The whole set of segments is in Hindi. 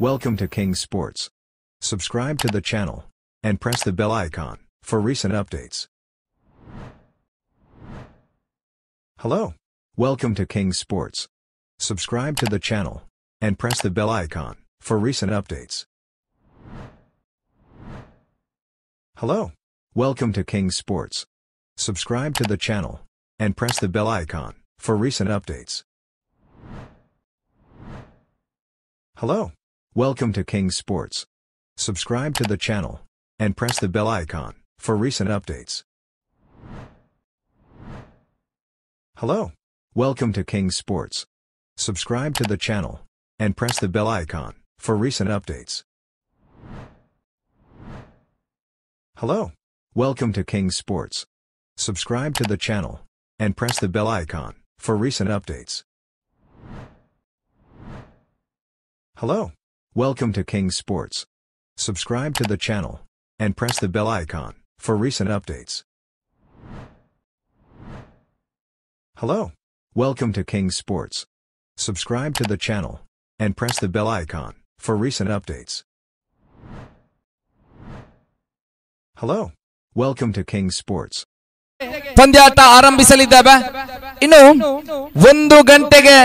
Welcome to King Sports. Subscribe to the channel and press the bell icon for recent updates. Hello. Welcome to King Sports. Subscribe to the channel and press the bell icon for recent updates. Hello. Welcome to King Sports. Subscribe to the channel and press the bell icon for recent updates. Hello. Welcome to King Sports. Subscribe to the channel and press the bell icon for recent updates. Hello. Welcome to King Sports. Subscribe to the channel and press the bell icon for recent updates. Hello. Welcome to King Sports. Subscribe to the channel and press the bell icon for recent updates. Hello. Welcome to King Sports. Subscribe to the channel and press the bell icon for recent updates. Hello. Welcome to King Sports. Subscribe to the channel and press the bell icon for recent updates. Hello. Welcome to King Sports. ಪಂದ್ಯಾಟ ಆರಂಭಿಸಲಿದ್ದೇವೆ. ಇನ್ನು ಒಂದು ಗಂಟೆಗೆ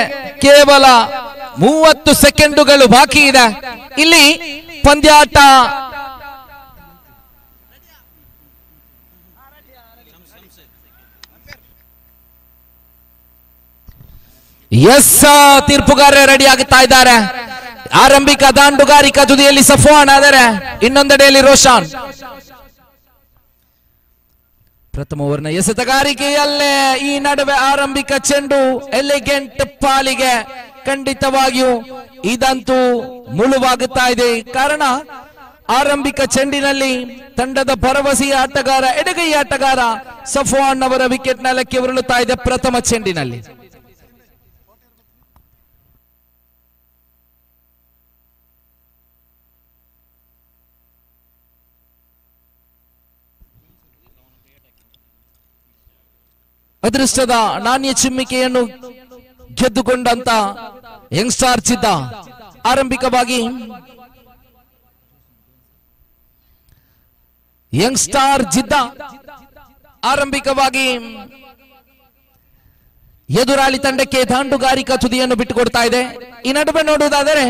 ಕೇವಲ ಮೂವತ್ತು ಸೆಕೆಂಡುಗಳು ಬಾಕಿ ಇದೆ. ಇಲ್ಲಿ ಪಂದ್ಯಾಟ ಎಸ್ ತೀರ್ಪುಗಾರರೇ ರೆಡಿ ಆಗುತ್ತಾ ಇದ್ದಾರೆ. ಆರಂಭಿಕ ದಾಂಡುಗಾರಿಕಾ ತುದಿಯಲ್ಲಿ ಸಫ್ವಾನ್ ಆದರೆ ಇನ್ನೊಂದೆಡೆಯಲ್ಲಿ ರೋಷಾನ್. ಪ್ರಥಮ ಓವರ್ನ ಎಸೆತಗಾರಿಕೆಯಲ್ಲೇ ಈ ನಡುವೆ ಆರಂಭಿಕ ಚೆಂಡು ಎಲಿಗೆಂಟ್ ಪಾಲಿಗೆ ಖಂಡಿತವಾಗಿಯೂ ಇದಂತೂ ಮುಳುವಾಗುತ್ತಾ ಇದೆ. ಕಾರಣ, ಆರಂಭಿಕ ಚೆಂಡಿನಲ್ಲಿ ತಂಡದ ಭರವಸೆಯ ಆಟಗಾರ, ಎಡಗೈ ಆಟಗಾರ ಸಫ್ವಾನ್ ಅವರ ವಿಕೆಟ್ ನೆಲಕ್ಕೆ ಉರುಳುತ್ತಾ ಇದೆ ಪ್ರಥಮ ಚೆಂಡಿನಲ್ಲಿ. ಅದೃಷ್ಟದ ನಾಣ್ಯ ಚಿಮ್ಮಿಕೆಯನ್ನು ಗೆದ್ದುಕೊಂಡಂತ ಯಂಗ್ಸ್ಟಾರ್ ಚಿದ್ದ. ಆರಂಭಿಕವಾಗಿ ಯಂಗ್ಸ್ಟಾರ್ ಜಿದ್ದ ಆರಂಭಿಕವಾಗಿ ಎದುರಾಳಿ ತಂಡಕ್ಕೆ ದಾಂಡುಗಾರಿಕಾ ತುದಿಯನ್ನು ಬಿಟ್ಟುಕೊಡ್ತಾ ಇದೆ. ಈ ನಡುವೆ ನೋಡುವುದಾದರೆ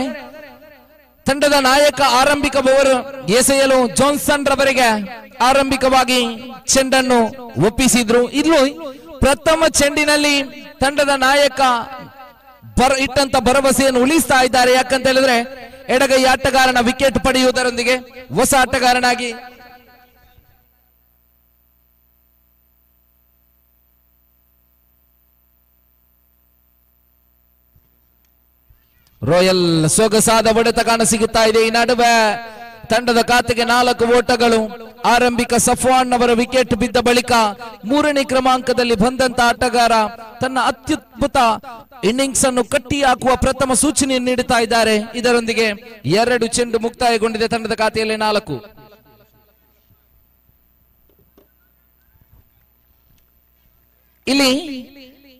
ತಂಡದ ನಾಯಕ ಆರಂಭಿಕ ಓವರ್ ಎಸೆಯಲು ಜಾನ್ಸನ್ ರವರಿಗೆ ಆರಂಭಿಕವಾಗಿ ಚೆಂಡನ್ನು ಒಪ್ಪಿಸಿದ್ರು. ಇಲ್ಲೂ ಪ್ರಥಮ ಚೆಂಡಿನಲ್ಲಿ ತಂಡದ ನಾಯಕ ಬರ ಇಟ್ಟಂತ ಭರವಸೆಯನ್ನು ಉಳಿಸ್ತಾ ಇದ್ದಾರೆ. ಯಾಕಂತ ಹೇಳಿದ್ರೆ ಎಡಗೈ ಆಟಗಾರನ ವಿಕೆಟ್ ಪಡೆಯುವುದರೊಂದಿಗೆ ಹೊಸ ಆಟಗಾರನಾಗಿ ರಾಯಲ್ ಸೊಗಸಾದ ಒಡೆತ ಕಾಣ ಸಿಗುತ್ತಾ ಇದೆ ಈ ನಡುವೆ. ತಂಡದ ಖಾತೆಗೆ ನಾಲ್ಕು ಓಟಗಳು. ಆರಂಭಿಕ ಸಫ್ವಾನ್ ಅವರ ವಿಕೆಟ್ ಬಿದ್ದ ಬಳಿಕ ಮೂರನೇ ಕ್ರಮಾಂಕದಲ್ಲಿ ಬಂದಂತ ಆಟಗಾರ ತನ್ನ ಅತ್ಯದ್ಭುತ ಇನ್ನಿಂಗ್ಸ್ ಅನ್ನು ಕಟ್ಟಿ ಹಾಕುವ ಪ್ರಥಮ ಸೂಚನೆ ನೀಡುತ್ತಾ ಇದ್ದಾರೆ. ಇದರೊಂದಿಗೆ ಎರಡು ಚೆಂಡು ಮುಕ್ತಾಯಗೊಂಡಿದೆ ತಂಡದ ಖಾತೆಯಲ್ಲಿ ನಾಲ್ಕು. ಇಲ್ಲಿ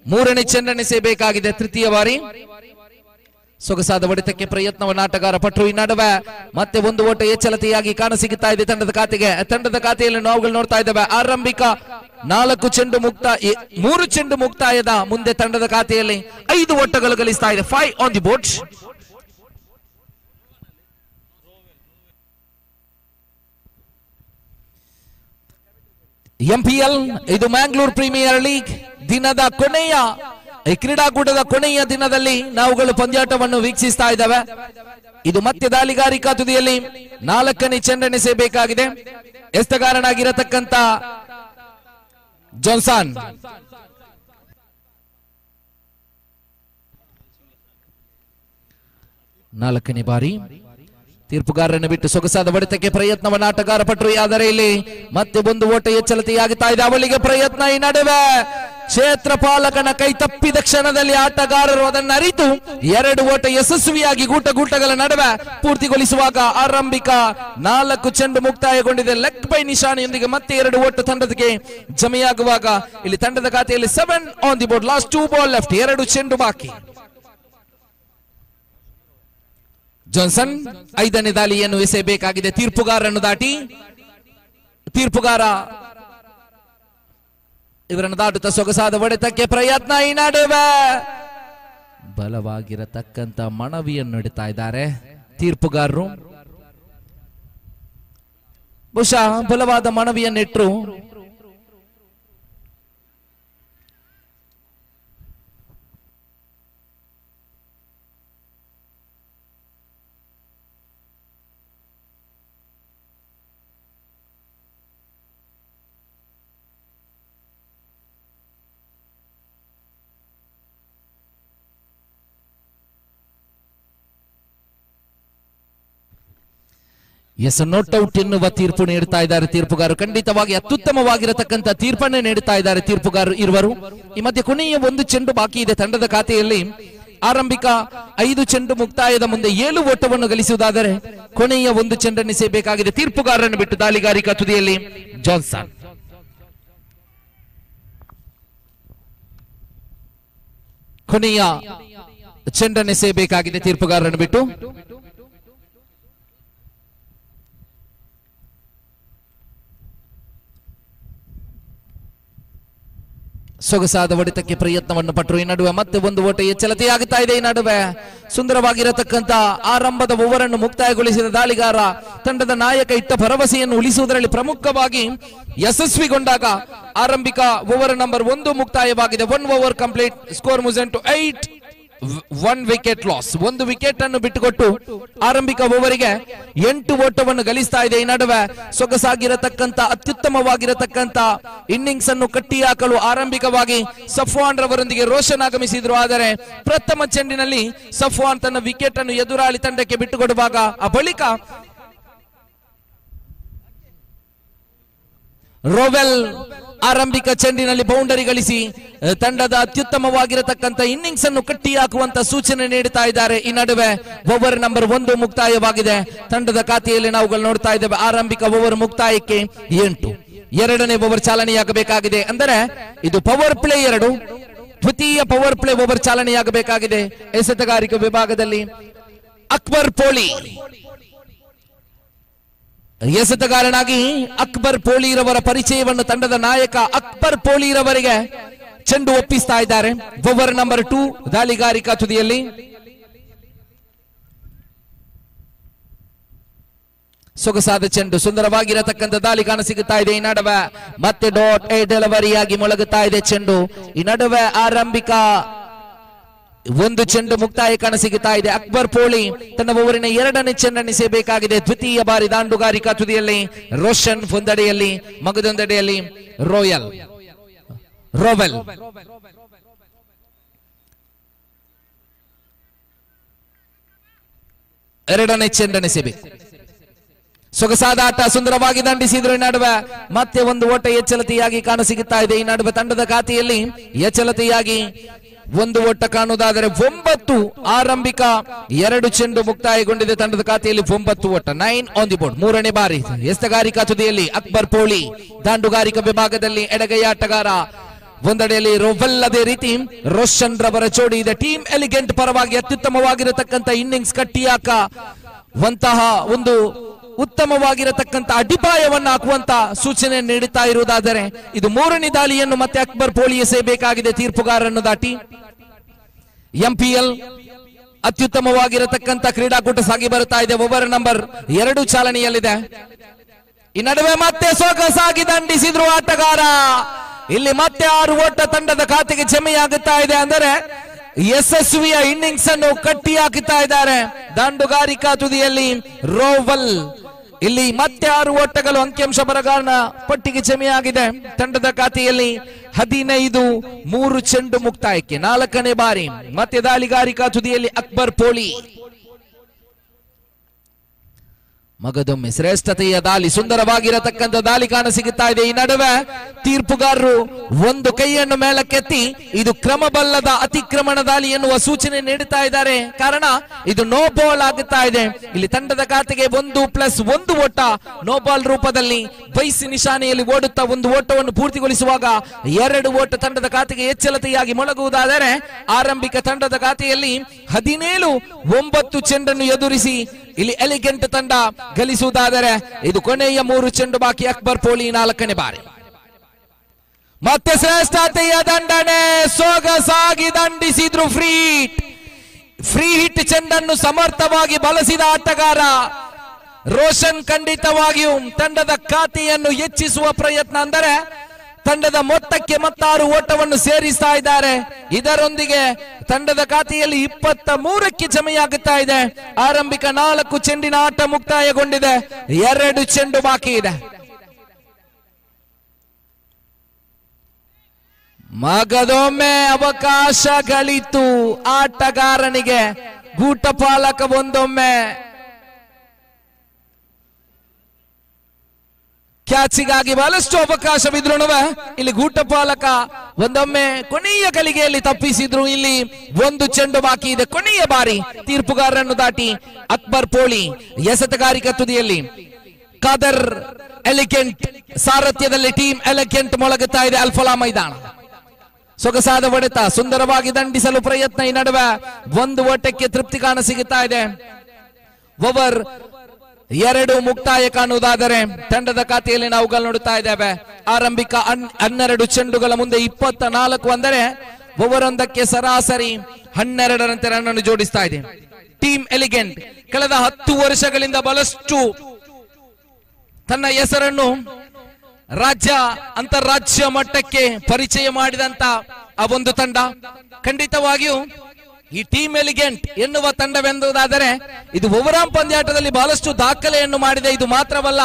ಮೂರನೇ ಚೆಂಡನೆಸೆಯಬೇಕಾಗಿದೆ ತೃತೀಯ ಬಾರಿ ಸೊಗಸಾದ ಹೊಡೆತಕ್ಕೆ ಪ್ರಯತ್ನವನ್ನು ಆಟಗಾರ ಪಟ್ರು ಈ ನಡುವೆ. ಮತ್ತೆ ಒಂದು ಓಟ ಎಚ್ಚಲತೆಯಾಗಿ ಕಾಣಸಿಗುತ್ತಾ ಇದೆ ತಂಡದ ಖಾತೆಗೆ. ತಂಡದ ಖಾತೆಯಲ್ಲಿ ನಾವುಗಳು ನೋಡ್ತಾ ಇದ್ದೇವೆ. ಆರಂಭಿಕ ನಾಲ್ಕು ಚೆಂಡು ಮುಕ್ತ ಮೂರು ಚೆಂಡು ಮುಕ್ತಾಯದ ಮುಂದೆ ತಂಡದ ಖಾತೆಯಲ್ಲಿ ಐದು ಓಟಗಳು ಗಳಿಸ್ತಾ ಇದೆ. Five on the board MPL ಇದು ಮ್ಯಾಂಗ್ಳೂರ್ ಪ್ರೀಮಿಯರ್ ಲೀಗ್ ದಿನದ ಕೊನೆಯ ಈ ಕ್ರೀಡಾಕೂಟದ ಕೊನೆಯ ದಿನದಲ್ಲಿ ನಾವುಗಳು ಪಂದ್ಯಾಟವನ್ನು ವೀಕ್ಷಿಸ್ತಾ ಇದ್ದಾವೆ. ಇದು ಮತ್ತೆ ದಾಳಿಗಾರಿಕಾ ತುದಿಯಲ್ಲಿ ನಾಲ್ಕನೇ ಚೆಂಡೆಣಿಸಬೇಕಾಗಿದೆ ಎಸ್ತಗಾರನಾಗಿರತಕ್ಕಂತ ಜಾನ್ಸನ್. ನಾಲ್ಕನೇ ಬಾರಿ. ತೀರ್ಪುಗಾರರನ್ನು ಬಿಟ್ಟು ಸೊಗಸಾದ ಹೊಡೆತಕ್ಕೆ ಪ್ರಯತ್ನವನ್ನು ಆಟಗಾರ ಪಟ್ಟರು ಆದರೆ ಇಲ್ಲಿ? ಮತ್ತೆ ಒಂದು ಓಟ ಎಚ್ಚಲತೆಯಾಗುತ್ತಾ ಇದೆ. ಅವಳಿಗೆ ಪ್ರಯತ್ನ ಈ ನಡುವೆ. ಕ್ಷೇತ್ರಪಾಲಕನ ಕೈ ತಪ್ಪಿದ ಕ್ಷಣದಲ್ಲಿ ಆಟಗಾರರು ಅದನ್ನು ಅರಿತು ಎರಡು ಓಟ ಯಶಸ್ವಿಯಾಗಿ ಗೂಟ ಗೂಟಗಳ ನಡುವೆ ಪೂರ್ತಿಗೊಳಿಸುವಾಗ ಆರಂಭಿಕ ನಾಲ್ಕು ಚೆಂಡು ಮುಕ್ತಾಯಗೊಂಡಿದೆ. ಲೆಗ್ ಬೈ ನಿಶಾನೆಯೊಂದಿಗೆ ಮತ್ತೆ ಎರಡು ಓಟ ತಂಡದಕ್ಕೆ ಜಮೆಯಾಗುವಾಗ ಇಲ್ಲಿ ತಂಡದ ಖಾತೆಯಲ್ಲಿ seven on the board last two ball left ಎರಡು ಚೆಂಡು ಬಾಕಿ. ಜಾನ್ಸನ್, ಐದನೇ ದಾಳಿಯನ್ನು ಎಸೆಯಬೇಕಾಗಿದೆ. ತೀರ್ಪುಗಾರನ್ನು ದಾಟಿ, ತೀರ್ಪುಗಾರ ಇವರನ್ನು ದಾಟುತ್ತ ಸೊಗಸಾದ ಒಡೆತಕ್ಕೆ ಪ್ರಯತ್ನ ಈ ನಡುವೆ. ಬಲವಾಗಿರತಕ್ಕಂತ ಮನವಿಯನ್ನು ಇಡ್ತಾ ಇದ್ದಾರೆ ತೀರ್ಪುಗಾರರು. ಬಹುಶಃ ಬಲವಾದ ಮನವಿಯನ್ನಿಟ್ರು ಎಸ್ ನೋಟ್ ಔಟ್ ಎನ್ನುವ ತೀರ್ಪು ನೀಡುತ್ತಾ ಇದ್ದಾರೆ ತೀರ್ಪುಗಾರರು. ಖಂಡಿತವಾಗಿ ಅತ್ಯುತ್ತಮವಾಗಿರತಕ್ಕಂತ ತೀರ್ಪನ್ನೇ ನೀಡುತ್ತಾ ಇದ್ದಾರೆ ತೀರ್ಪುಗಾರರು ಇರುವರು. ಈ ಮಧ್ಯೆ ಕೊನೆಯ ಒಂದು ಚೆಂಡು ಬಾಕಿ ಇದೆ ತಂಡದ ಖಾತೆಯಲ್ಲಿ. ಆರಂಭಿಕ ಐದು ಚೆಂಡು ಮುಕ್ತಾಯದ ಮುಂದೆ ಏಳು ಓಟವನ್ನು ಗಳಿಸುವುದಾದರೆ ಕೊನೆಯ ಒಂದು ಚೆಂಡನ್ನು ಎಸೆಯಬೇಕಾಗಿದೆ ತೀರ್ಪುಗಾರರನ್ನು ಬಿಟ್ಟು ದಾಳಿಗಾರಿಕಾ ತುದಿಯಲ್ಲಿ ಜಾನ್ಸನ್. ಕೊನೆಯ ಚೆಂಡನ್ನು ಎಸೆಯಬೇಕಾಗಿದೆ ತೀರ್ಪುಗಾರರನ್ನು ಬಿಟ್ಟು. ಸೊಗಸಾದ ಹೊಡೆತಕ್ಕೆ ಪ್ರಯತ್ನವನ್ನು ಪಟ್ಟರು ಈ ನಡುವೆ ಮತ್ತೆ ಒಂದು ಓಟ ಎಚ್ಚಲತೆಯಾಗುತ್ತಾ ಇದೆ ಈ ನಡುವೆ. ಸುಂದರವಾಗಿರತಕ್ಕಂತ ಆರಂಭದ ಓವರನ್ನು ಮುಕ್ತಾಯಗೊಳಿಸಿದ ದಾಳಿಗಾರ, ತಂಡದ ನಾಯಕ ಇಟ್ಟ ಭರವಸೆಯನ್ನು ಉಳಿಸುವುದರಲ್ಲಿ ಪ್ರಮುಖವಾಗಿ ಯಶಸ್ವಿಗೊಂಡಾಗ ಆರಂಭಿಕ ಓವರ್ ನಂಬರ್ ಒಂದು ಮುಕ್ತಾಯವಾಗಿದೆ. One over complete score moves on to eight one wicket loss ಒಂದು ವಿಕೆಟ್ ಅನ್ನು ಬಿಟ್ಟುಕೊಟ್ಟು ಆರಂಭಿಕ ಓವರಿಗೆ ಎಂಟು ಓಟವನ್ನು ಗಳಿಸ್ತಾ ಇದೆ ಈ ನಡುವೆ. ಸೊಗಸಾಗಿರತಕ್ಕಂತ ಅತ್ಯುತ್ತಮವಾಗಿರತಕ್ಕಂತ ಇನ್ನಿಂಗ್ಸ್ ಅನ್ನು ಕಟ್ಟಿ ಹಾಕಲು ಆರಂಭಿಕವಾಗಿ ಸಫ್ವಾನ್ ರವರೊಂದಿಗೆ ರೋಷನ್ ಆಗಮಿಸಿದ್ರು ಆದರೆ ಪ್ರಥಮ ಚೆಂಡಿನಲ್ಲಿ ಸಫ್ವಾನ್ ತನ್ನ ವಿಕೆಟ್ ಅನ್ನು ಎದುರಾಳಿ ತಂಡಕ್ಕೆ ಬಿಟ್ಟುಕೊಡುವಾಗ ಆ ಬಳಿಕ ರೋವೆಲ್ ಆರಂಭಿಕ ಚೆಂಡಿನಲ್ಲಿ ಬೌಂಡರಿ ಗಳಿಸಿ ತಂಡದ ಅತ್ಯುತ್ತಮವಾಗಿರತಕ್ಕಂಥ ಇನ್ನಿಂಗ್ಸ್ ಅನ್ನು ಕಟ್ಟಿ ಹಾಕುವಂತ ಸೂಚನೆ ನೀಡುತ್ತಾ ಇದ್ದಾರೆ. ಈ ನಡುವೆ ಓವರ್ ನಂಬರ್ ಒಂದು ಮುಕ್ತಾಯವಾಗಿದೆ. ತಂಡದ ಖಾತೆಯಲ್ಲಿ ನಾವುಗಳು ನೋಡ್ತಾ ಇದ್ದೇವೆ, ಆರಂಭಿಕ ಓವರ್ ಮುಕ್ತಾಯಕ್ಕೆ ಎಂಟು. ಎರಡನೇ ಓವರ್ ಚಾಲನೆಯಾಗಬೇಕಾಗಿದೆ. ಅಂದರೆ ಇದು ಪವರ್ ಪ್ಲೇ ಎರಡು. ದ್ವಿತೀಯ ಪವರ್ ಪ್ಲೇ ಓವರ್ ಚಾಲನೆಯಾಗಬೇಕಾಗಿದೆ. ಎಸೆತಗಾರಿಕೆ ವಿಭಾಗದಲ್ಲಿ ಅಕ್ಬರ್ ಪೋಳಿ ಎಸೆತಗಾರನಾಗಿ ಅಕ್ಬರ್ ಪೋಳಿರವರ ಪರಿಚಯವನ್ನು ತಂಡದ ನಾಯಕ ಅಕ್ಬರ್ ಪೋಳಿರವರಿಗೆ ಚೆಂಡು ಒಪ್ಪಿಸ್ತಾ ಇದ್ದಾರೆ. ಓವರ್ ನಂಬರ್ ಟೂ ದಾಳಿಗಾರಿಕಾ ತುದಿಯಲ್ಲಿ. ಸೊಗಸಾದ ಚೆಂಡು, ಸುಂದರವಾಗಿರತಕ್ಕಂಥ ದಾಳಿ ಕಾಣಸಿಗುತ್ತಾ ಇದೆ ಈ ನಡುವೆ. ಮತ್ತೆ ಡಾಟ್ ಎ ಡೆಲಿವರಿಯಾಗಿ ಮೊಳಗುತ್ತಾ ಇದೆ ಚೆಂಡು. ಈ ನಡುವೆ ಆರಂಭಿಕ ಒಂದು ಚೆಂಡು ಮುಕ್ತಾಯ ಕಾಣಸಿಗುತ್ತಾ ಇದೆ ಅಕ್ಬರ್ ಪೋಳಿ. ತನ್ನ ಓವರಿನ ಎರಡನೇ ಚೆಂಡನ್ನಿಸಬೇಕಾಗಿದೆ ದ್ವಿತೀಯ ಬಾರಿ ದಾಂಡುಗಾರಿಕಾ ತುದಿಯಲ್ಲಿ, ರೋಷನ್ ಒಂದಡೆಯಲ್ಲಿ, ಮಗದೊಂದಡೆಯಲ್ಲಿ ರೋಯಲ್. ರೋವೆಲ್. ಎರಡನೇ ಚೆಂಡನಿಸಬೇಕು ಸೊಗಸಾದ ಆಟ ಸುಂದರವಾಗಿ ದಂಡಿಸಿದ್ರು ಈ ನಡುವೆ. ಮತ್ತೆ ಒಂದು ಓಟ ಎಚ್ಚಲತೆಯಾಗಿ ಕಾಣಸಿಗುತ್ತಾ ಇದೆ. ಈ ನಡುವೆ ತಂಡದ ಖಾತೆಯಲ್ಲಿ ಎಚ್ಚಲತೆಯಾಗಿ ಒಂದು ಓಟ ಕಾಣುವುದಾದರೆ ಒಂಬತ್ತು ಆರಂಭಿಕ, ಎರಡು ಚೆಂಡು ಮುಕ್ತಾಯಗೊಂಡಿದೆ ತಂಡದ ಖಾತೆಯಲ್ಲಿ ಒಂಬತ್ತು ಓಟ ನೈನ್ ಆನ್ ದಿ ಬೋರ್ಡ್ ಮೂರನೇ ಬಾರಿ ಎಸ್ತಗಾರಿಕಾ ತುದಿಯಲ್ಲಿ ಅಕ್ಬರ್ ಪೋಳಿ, ದಾಂಡುಗಾರಿಕಾ ವಿಭಾಗದಲ್ಲಿ ಎಡಗೈ ಆಟಗಾರ. ಒಂದಡೆಯಲ್ಲಿ ರೋವೆಲ್ ರೀತಿ ರೋಷನ್ ರವರ ಜೋಡಿ ಇದೆ. ಟೀಮ್ ಎಲಿಗೆಂಟ್ ಪರವಾಗಿ ಅತ್ಯುತ್ತಮವಾಗಿರತಕ್ಕಂತ ಇನ್ನಿಂಗ್ಸ್ ಕಟ್ಟಿಯಾಕ ವಂತಹ ಒಂದು ಉತ್ತಮವಾಗಿರತಕ್ಕಂತ ಅಡಿಪಾಯವನ್ನು ಹಾಕುವಂತ ಸೂಚನೆ ನೀಡುತ್ತಾ ಇರುವುದಾದರೆ ಇದು ಮೂರನೇ ದಾಳಿಯನ್ನು ಮತ್ತೆ ಅಕ್ಬರ್ ಪೋಳಿ ಎಸೆಯಬೇಕಾಗಿದೆ ತೀರ್ಪುಗಾರನ್ನು ದಾಟಿ ಎಂಪಿಎಲ್ ಅತ್ಯುತ್ತಮವಾಗಿರತಕ್ಕಂತ ಕ್ರೀಡಾಕೂಟ ಸಾಗಿ ಬರುತ್ತಾ ಇದೆ. ಒಬ್ಬರ ನಂಬರ್ ಎರಡು ಚಾಲನೆಯಲ್ಲಿದೆ. ಈ ನಡುವೆ ಮತ್ತೆ ಸೊಗಸಾಗಿ ದಂಡಿಸಿದ್ರು ಆಟಗಾರ. ಇಲ್ಲಿ ಮತ್ತೆ ಆರು ಓಟ ತಂಡದ ಖಾತೆಗೆ ಜಮೆಯಾಗುತ್ತಾ ಇದೆ ಅಂದರೆ ಯಶಸ್ವಿಯ ಇನ್ನಿಂಗ್ಸ್ ಅನ್ನು ಕಟ್ಟಿ ಹಾಕುತ್ತಾ ಇದ್ದಾರೆ. ದಾಂಡುಗಾರಿಕಾ ತುದಿಯಲ್ಲಿ ರೋವಲ್. ಇಲ್ಲಿ ಮತ್ತೆ ಆರು ಓಟಗಳು ಅಂಕಿಅಂಶ ಬರಗಾರನ ಪಟ್ಟಿಗೆ ಜಮೆಯಾಗಿದೆ. ತಂಡದ ಖಾತೆಯಲ್ಲಿ ಹದಿನೈದು ಮೂರು ಚೆಂಡು ಮುಕ್ತಾಯಕ್ಕೆ ನಾಲ್ಕನೇ ಬಾರಿ ಮತ್ತೆ ದಾಳಿಗಾರಿಕಾ ತುದಿಯಲ್ಲಿ ಅಕ್ಬರ್ ಪೋಳಿ. ಮಗದೊಮ್ಮೆ ಶ್ರೇಷ್ಠತೆಯ ದಾಲಿ, ಸುಂದರವಾಗಿರತಕ್ಕಂಥ ದಾಲಿ ಕಾಣ ಸಿಗುತ್ತಾ ಇದೆ. ಈ ನಡುವೆ ತೀರ್ಪುಗಾರರು ಒಂದು ಕೈಯನ್ನು ಮೇಲಕ್ಕೆತ್ತಿ, ಇದು ಕ್ರಮಬಲ್ಲದ ಅತಿಕ್ರಮಣ ದಾಲಿ ಎನ್ನುವ ಸೂಚನೆ ನೀಡುತ್ತಾ ಇದ್ದಾರೆ. ಕಾರಣ, ಇದು ನೋ ಬಾಲ್ ಆಗುತ್ತಾ ಇದೆ. ಇಲ್ಲಿ ತಂಡದ ಖಾತೆಗೆ ಒಂದು ಪ್ಲಸ್ ಒಂದು ಓಟ ನೋ ಬಾಲ್ ರೂಪದಲ್ಲಿ ಬೈಸಿ ನಿಶಾನೆಯಲ್ಲಿ ಓಡುತ್ತಾ ಒಂದು ಓಟವನ್ನು ಪೂರ್ತಿಗೊಳಿಸುವಾಗ ಎರಡು ಓಟ ತಂಡದ ಖಾತೆಗೆ ಎಚ್ಚಲತೆಯಾಗಿ ಮೊಳಗುವುದಾದರೆ, ಆರಂಭಿಕ ತಂಡದ ಖಾತೆಯಲ್ಲಿ ಹದಿನೇಳು ಒಂಬತ್ತು ಚೆಂಡನ್ನು ಎದುರಿಸಿ, ಇಲ್ಲಿ ಎಲಿಗೆಂಟ್ ತಂಡ ಗಳಿಸುವುದಾದರೆ ಇದು ಕೊನೆಯ ಮೂರು ಚೆಂಡು ಬಾಕಿ ಅಕ್ಬರ್ ಪೋಲಿ ನಾಲ್ಕನೇ ಬಾರಿ. ಮತ್ತೆ ಶ್ರೇಷ್ಠತೆಯ ದಂಡನೆ, ಸೊಗಸಾಗಿ ದಂಡಿಸಿದ್ರು ಫ್ರೀ ಫ್ರೀ ಹಿಟ್ ಚೆಂಡನ್ನು ಸಮರ್ಥವಾಗಿ ಬಳಸಿದ ಆಟಗಾರ ರೋಷನ್ ಖಂಡಿತವಾಗಿಯೂ ತಂಡದ ಖಾತೆಯನ್ನು ಹೆಚ್ಚಿಸುವ ಪ್ರಯತ್ನ ಅಂದರೆ ತಂಡದ ಮೊತ್ತಕ್ಕೆ ಮತ್ತಾರು ಓಟವನ್ನು ಸೇರಿಸ್ತಾ ಇದ್ದಾರೆ. ಇದರೊಂದಿಗೆ ತಂಡದ ಖಾತೆಯಲ್ಲಿ ಇಪ್ಪತ್ತ ಮೂರಕ್ಕೆ ಜಮೆಯಾಗುತ್ತಾ ಇದೆ. ಆರಂಭಿಕ ನಾಲ್ಕು ಚೆಂಡಿನ ಆಟ ಮುಕ್ತಾಯಗೊಂಡಿದೆ. ಎರಡು ಚೆಂಡು ಬಾಕಿ ಇದೆ. ಮಗದೊಮ್ಮೆ ಅವಕಾಶ ಗಳಿತು ಆಟಗಾರನಿಗೆ. ಗೂಟಪಾಲಕ ಒಂದೊಮ್ಮೆ ಕ್ಯಾಚಿಗಾಗಿ ಬಹಳಷ್ಟು ಅವಕಾಶವಿದ್ರು ಇಲ್ಲಿ ಗೂಟಪಾಲಕ ಒಂದೊಮ್ಮೆ ಕೊನೆಯ ಕಲಿಗೆಯಲ್ಲಿ ತಪ್ಪಿಸಿದ್ರು. ಇಲ್ಲಿ ಒಂದು ಚೆಂಡು ಬಾಕಿ ಇದೆ. ಕೊನೆಯ ಬಾರಿ ತೀರ್ಪುಗಾರರನ್ನು ದಾಟಿ ಅಕ್ಬರ್ ಪೋಳಿ ಎಸೆತಗಾರಿಕಾ ತುದಿಯಲ್ಲಿ ಕಾದರ್ ಎಲಿಗೆಂಟ್ ಸಾರಥ್ಯದಲ್ಲಿ ಟೀಮ್ ಎಲಿಗೆಂಟ್ ಮೊಳಗುತ್ತಾ ಇದೆ ಅಲ್ಫಲಾ ಮೈದಾನ. ಸೊಗಸಾದ ಒಡೆತ ಸುಂದರವಾಗಿ ದಂಡಿಸಲು ಪ್ರಯತ್ನ ಈ ನಡುವೆ. ಒಂದು ಓಟಕ್ಕೆ ತೃಪ್ತಿ ಕಾಣ ಸಿಗುತ್ತಾ ಇದೆ. ಓವರ್ ಎರಡು ಮುಕ್ತಾಯ ಕಾಣುವುದಾದರೆ ತಂಡದ ಖಾತೆಯಲ್ಲಿ ನಾವು ನೋಡುತ್ತಾ ಇದ್ದೇವೆ. ಆರಂಭಿಕ ಹನ್- ಹನ್ನೆರಡು ಚೆಂಡುಗಳ ಮುಂದೆ ಇಪ್ಪತ್ತ ನಾಲ್ಕು ಅಂದರೆ ಒಬ್ಬರೊಂದಕ್ಕೆ ಸರಾಸರಿ ಹನ್ನೆರಡರಂತೆ ರನ್ನನ್ನು ಜೋಡಿಸ್ತಾ ಇದೆ. Team Elegant. ಕಳೆದ ಹತ್ತು ವರ್ಷಗಳಿಂದ ಬಹಳಷ್ಟು ತನ್ನ ಹೆಸರನ್ನು ರಾಜ್ಯ, ಅಂತಾರಾಜ್ಯ ಮಟ್ಟಕ್ಕೆ ಪರಿಚಯ ಮಾಡಿದಂತ ಆ ಒಂದು ತಂಡ. ಖಂಡಿತವಾಗಿಯೂ ಈ ಟೀಮ್ ಎಲಿಗೆಂಟ್ ಎನ್ನುವ ತಂಡವೆಂದುದಾದರೆ ಇದು ಓವರಾಮ್ ಪಂದ್ಯಾಟದಲ್ಲಿ ಬಹಳಷ್ಟು ದಾಖಲೆಯನ್ನು ಮಾಡಿದೆ. ಇದು ಮಾತ್ರವಲ್ಲ,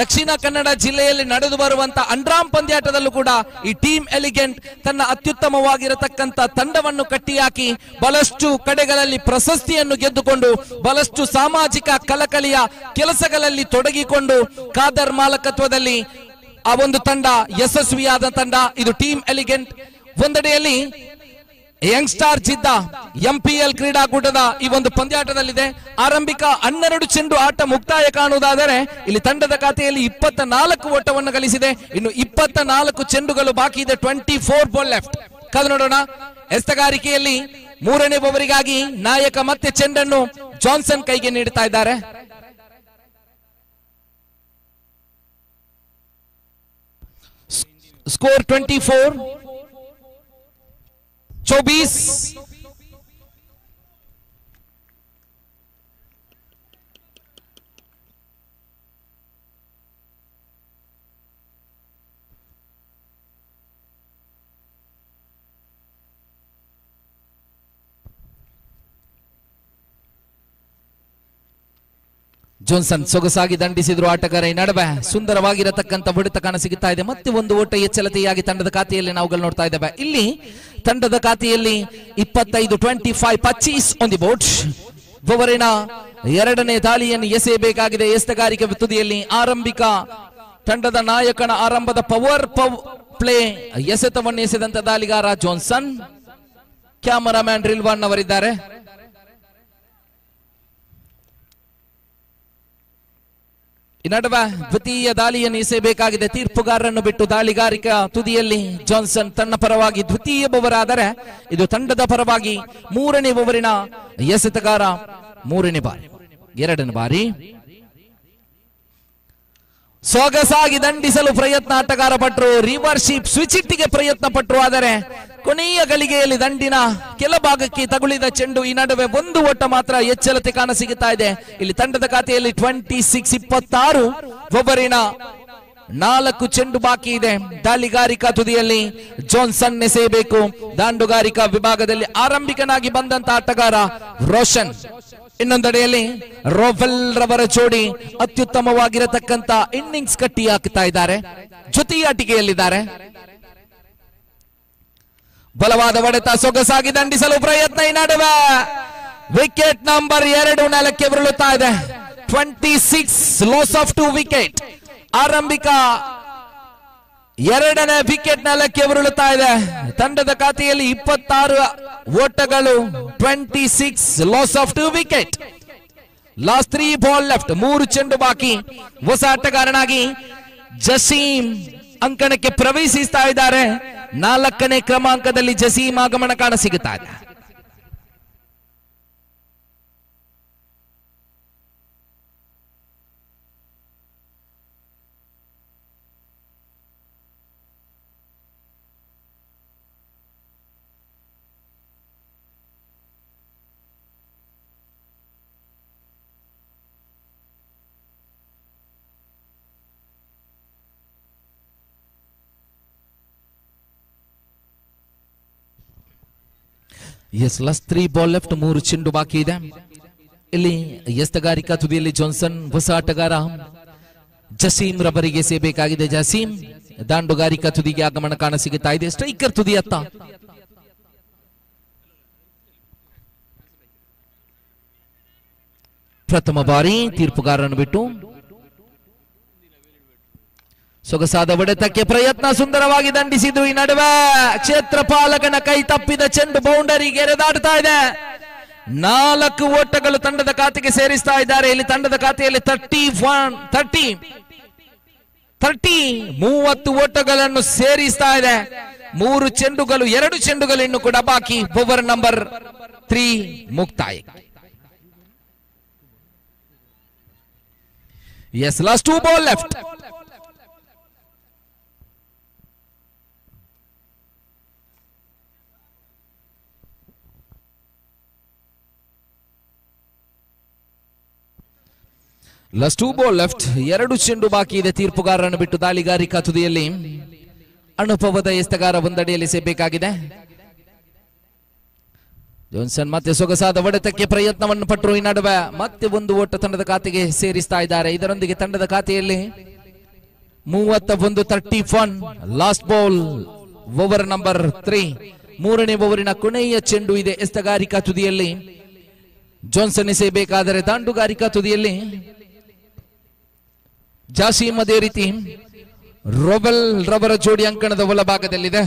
ದಕ್ಷಿಣ ಕನ್ನಡ ಜಿಲ್ಲೆಯಲ್ಲಿ ನಡೆದು ಬರುವಂತ ಅಂಡ್ರಾಮ್ ಪಂದ್ಯಾಟದಲ್ಲೂ ಕೂಡ ಈ ಟೀಮ್ ಎಲಿಗೆಂಟ್ ತನ್ನ ಅತ್ಯುತ್ತಮವಾಗಿರತಕ್ಕಂತ ತಂಡವನ್ನು ಕಟ್ಟಿಹಾಕಿ ಬಹಳಷ್ಟು ಕಡೆಗಳಲ್ಲಿ ಪ್ರಶಸ್ತಿಯನ್ನು ಗೆದ್ದುಕೊಂಡು ಬಹಳಷ್ಟು ಸಾಮಾಜಿಕ ಕಲಕಲಿಯ ಕೆಲಸಗಳಲ್ಲಿ ತೊಡಗಿಕೊಂಡು ಖಾದರ್ ಮಾಲಕತ್ವದಲ್ಲಿ ಆ ಒಂದು ತಂಡ ಯಶಸ್ವಿಯಾದ ತಂಡ. ಇದು ಟೀಮ್ ಎಲಿಗೆಂಟ್ ಒಂದೆಡೆಯಲ್ಲಿ ಯಂಗ್ ಸ್ಟಾರ್ ಜಿದ್ದ ಎಂಪಿಎಲ್ ಕ್ರೀಡಾಕೂಟದ ಈ ಒಂದು ಪಂದ್ಯಾಟದಲ್ಲಿದೆ. ಆರಂಭಿಕ ಹನ್ನೆರಡು ಚೆಂಡು ಆಟ ಮುಕ್ತಾಯ ಕಾಣುವುದಾದರೆ, ಇಲ್ಲಿ ತಂಡದ ಖಾತೆಯಲ್ಲಿ ಇಪ್ಪತ್ತ ನಾಲ್ಕು ಓಟವನ್ನು ಗಳಿಸಿದೆ ಇನ್ನು ಇಪ್ಪತ್ತ ನಾಲ್ಕು ಚೆಂಡುಗಳು ಬಾಕಿ ಇದೆ, ಟ್ವೆಂಟಿ ಫೋರ್ ಬಾಲ್ ಲೆಫ್ಟ್. ಕದ ನೋಡೋಣ. ಎಸ್ತಗಾರಿಕೆಯಲ್ಲಿ ಮೂರನೇ ಓವರಿಗಾಗಿ ನಾಯಕ ಮತ್ತೆ ಚೆಂಡನ್ನು ಜಾನ್ಸನ್ ಕೈಗೆ ನೀಡುತ್ತಾ ಇದ್ದಾರೆ. Score twenty four. चौबीस ಜೋನ್ಸನ್ ಸೊಗಸಾಗಿ ದಂಡಿಸಿದ್ರು ಆಟಗಾರ ಈ ನಡುವೆ. ಸುಂದರವಾಗಿರತಕ್ಕಂತ ಹೊಡೆತ ಕಾಣಸಿಗುತ್ತಾ ಇದೆ. ಮತ್ತೆ ಒಂದು ಓಟ ಎಚ್ಚಲತೆಯಾಗಿ ತಂಡದ ಖಾತೆಯಲ್ಲಿ ನಾವುಗಳು ನೋಡ್ತಾ ಇದ್ದೇವೆ. ಇಲ್ಲಿ ತಂಡದ ಖಾತೆಯಲ್ಲಿ ಇಪ್ಪತ್ತೈದು ಟ್ವೆಂಟಿ ಫೈವ್ ಪಚೀಸ್ ಒಂದು ಬೋಟ್ ಓವರಿನ ಎರಡನೇ ದಾಳಿಯನ್ನು ಎಸೆಯಬೇಕಾಗಿದೆ. ಎಸ್ತಗಾರಿಕೆ ತುದಿಯಲ್ಲಿ ಆರಂಭಿಕ ತಂಡದ ನಾಯಕನ ಆರಂಭದ ಪವರ್ ಪವ್ ಪ್ಲೇ ಎಸೆತವನ್ನು ಎಸೆದಂತ ದಾಳಿಗಾರ ಜೋನ್ಸನ್. ಕ್ಯಾಮರಾಮ್ಯಾನ್ ರಿಲ್ವಾನ್ ಅವರಿದ್ದಾರೆ. ಈ ನಡುವೆ ದ್ವಿತೀಯ ದಾಳಿಯನ್ನು ಎಸೆಯಬೇಕಾಗಿದೆ ತೀರ್ಪುಗಾರರನ್ನು ಬಿಟ್ಟು ದಾಳಿಗಾರಿಕಾ ತುದಿಯಲ್ಲಿ ಜಾನ್ಸನ್ ತನ್ನ ಪರವಾಗಿ ದ್ವಿತೀಯ ಓವರ್ ಆದರೆ ಇದು ತಂಡದ ಪರವಾಗಿ ಮೂರನೇ ಬವರಿನ ಎಸೆತಗಾರ ಮೂರನೇ ಬಾರಿ. ಎರಡನೇ ಬಾರಿ ಸೊಗಸಾಗಿ ದಂಡಿಸಲು ಪ್ರಯತ್ನ ಆಟಗಾರ ಪಟ್ಟರು ರಿವರ್ಶಿಪ್ ಸ್ವಿಚಿಟ್ಟಿಗೆ ಪ್ರಯತ್ನ ಪಟ್ಟರು ಆದರೆ ಕೊನೆಯ ಗಳಿಗೆಯಲ್ಲಿ ದಂಡಿನ ಕೆಲ ಭಾಗಕ್ಕೆ ತಗುಳಿದ ಚೆಂಡು ಈ ನಡುವೆ ಒಂದು ಓಟ ಮಾತ್ರ ಎಚ್ಚಲತೆ ಕಾಣಸಿಗುತ್ತಾ ಇದೆ. ಇಲ್ಲಿ ತಂಡದ ಖಾತೆಯಲ್ಲಿ ಟ್ವೆಂಟಿ ಸಿಕ್ಸ್ ಇಪ್ಪತ್ತಾರು ಒಬ್ಬರಿನ ನಾಲ್ಕು ಚೆಂಡು ಬಾಕಿ ಇದೆ. ದಾಳಿಗಾರಿಕಾ ತುದಿಯಲ್ಲಿ ಜಾನ್ಸನ್ ನೆಸೆಯಬೇಕು ದಾಂಡುಗಾರಿಕಾ ವಿಭಾಗದಲ್ಲಿ ಆರಂಭಿಕನಾಗಿ ಬಂದಂತ ಆಟಗಾರ ರೋಷನ್. ಇನ್ನೊಂದೆಡೆಯಲ್ಲಿ ರೋಫೆಲ್ ರವರ ಜೋಡಿ ಅತ್ಯುತ್ತಮವಾಗಿರತಕ್ಕಂತ ಇನ್ನಿಂಗ್ಸ್ ಕಟ್ಟಿ ಹಾಕ್ತಾ ಇದ್ದಾರೆ. ಜೊತೆಯಾಟಿಕೆಯಲ್ಲಿದ್ದಾರೆ ಬಲವಾದ ಹೊಡೆತ ಸೊಗಸಾಗಿ ದಂಡಿಸಲು ಪ್ರಯತ್ನ ಈ ನಡುವೆ. ವಿಕೆಟ್ ನಂಬರ್ ಎರಡು ನೆಲಕ್ಕೆ ಉರುಳುತ್ತಾ ಇದೆ. Twenty six loss of two wicket ಆರಂಭಿಕ ಎರಡನೇ ವಿಕೆಟ್ ನೆಲಕ್ಕೆ ಉರುಳುತ್ತಾ ಇದೆ. ತಂಡದ ಖಾತೆಯಲ್ಲಿ ಇಪ್ಪತ್ತಾರು ಓಟಗಳು twenty six loss of two wicket last three ball left ಮೂರು ಚೆಂಡು ಬಾಕಿ. ಹೊಸ ಆಟಗಾರನಾಗಿ ಜಸೀಂ ಅಂಕಣಕ್ಕೆ ಪ್ರವೇಶಿಸ್ತಾ ಇದ್ದಾರೆ. ನಾಲ್ಕನೇ ಕ್ರಮಾಂಕದಲ್ಲಿ ಜಸೀಂ ಆಗಮನ ಕಾಣ ಸಿಗುತ್ತಾ ಇದೆ. ಎಸ್ ಲಸ್ ತ್ರೀ ಬಾಲ್ ಲೆಫ್ಟ್ ಮೂರು ಚೆಂಡು ಬಾಕಿ ಇದೆ ಇಲ್ಲಿ ಎಸ್ತಗಾರಿಕಾ ತುದಿಯಲ್ಲಿ ಜಾನ್ಸನ್ ಹೊಸ ಆಟಗಾರ ಜಸೀಂ ರಬರಿಗೆ ಸೇಬೇಕಾಗಿದೆ ಜಸೀಂ ದಾಂಡುಗಾರಿಕಾ ತುದಿಗೆ ಆಗಮನ ಕಾಣಸಿಗುತ್ತಾ ಇದೆ ಸ್ಟ್ರೈಕರ್ ತುದಿಯತ್ತ ಪ್ರಥಮ ಬಾರಿ ತೀರ್ಪುಗಾರರನ್ನು ಬಿಟ್ಟು ಸೊಗಸಾದ ಒಡೆತಕ್ಕೆ ಪ್ರಯತ್ನ ಸುಂದರವಾಗಿ ದಂಡಿಸಿದ್ದು ಈ ನಡುವೆ. ಕ್ಷೇತ್ರಪಾಲಕನ ಕೈ ತಪ್ಪಿದ ಚೆಂಡು ಬೌಂಡರಿ ಗೆರೆದಾಡ್ತಾ ಇದೆ. ನಾಲ್ಕು ಓಟಗಳು ತಂಡದ ಖಾತೆಗೆ ಸೇರಿಸ್ತಾ ಇದ್ದಾರೆ. ಇಲ್ಲಿ ತಂಡದ ಖಾತೆಯಲ್ಲಿ ತರ್ಟಿ ಒನ್ ತರ್ಟಿ ತರ್ಟಿ ಮೂವತ್ತು ಓಟಗಳನ್ನು ಸೇರಿಸ್ತಾ ಇದೆ. ಮೂರು ಚೆಂಡುಗಳು, ಎರಡು ಚೆಂಡುಗಳು ಇನ್ನು ಕೂಡ ಬಾಕಿ. ಓವರ್ ನಂಬರ್ ತ್ರೀ ಮುಕ್ತಾಯ S last two ball left last two left ಎರಡು ಚೆಂಡು ಬಾಕಿ ಇದೆ ತೀರ್ಪುಗಾರರನ್ನು ಬಿಟ್ಟು ದಾಳಿಗಾರಿಕಾ ತುದಿಯಲ್ಲಿ. ಅನುಭವದ ಎಸ್ತಗಾರ ಒಂದಡಿಯಲ್ಲಿ ಸೇಬೇಕಾಗಿದೆ ಜಾನ್ಸನ್ ಮತ್ತೆ ಸೊಗಸಾದ ಒಡೆತಕ್ಕೆ ಪ್ರಯತ್ನವನ್ನು ಪಟ್ಟರು ಈ ನಡುವೆ. ಮತ್ತೆ ಒಂದು ಓಟ ತಂಡದ ಖಾತೆಗೆ ಸೇರಿಸ್ತಾ ಇದ್ದಾರೆ. ಇದರೊಂದಿಗೆ ತಂಡದ ಖಾತೆಯಲ್ಲಿ ಮೂವತ್ತ ಒಂದು thirty one last ball over number three ಮೂರನೇ ಓವರಿನ ಕೊನೆಯ ಚೆಂಡು ಇದೆ ಎಸ್ತಗಾರಿಕಾ ತುದಿಯಲ್ಲಿ. ಜಾನ್ಸನ್ ಎಸೆಯಬೇಕಾದರೆ ದಾಂಡುಗಾರಿಕಾ ತುದಿಯಲ್ಲಿ. ಜಾಸೀಮ್ ಅದೇ ರೀತಿ ರೊಬಲ್ ರವರ ಜೋಡಿ ಅಂಕಣದ ಒಳಭಾಗದಲ್ಲಿದೆ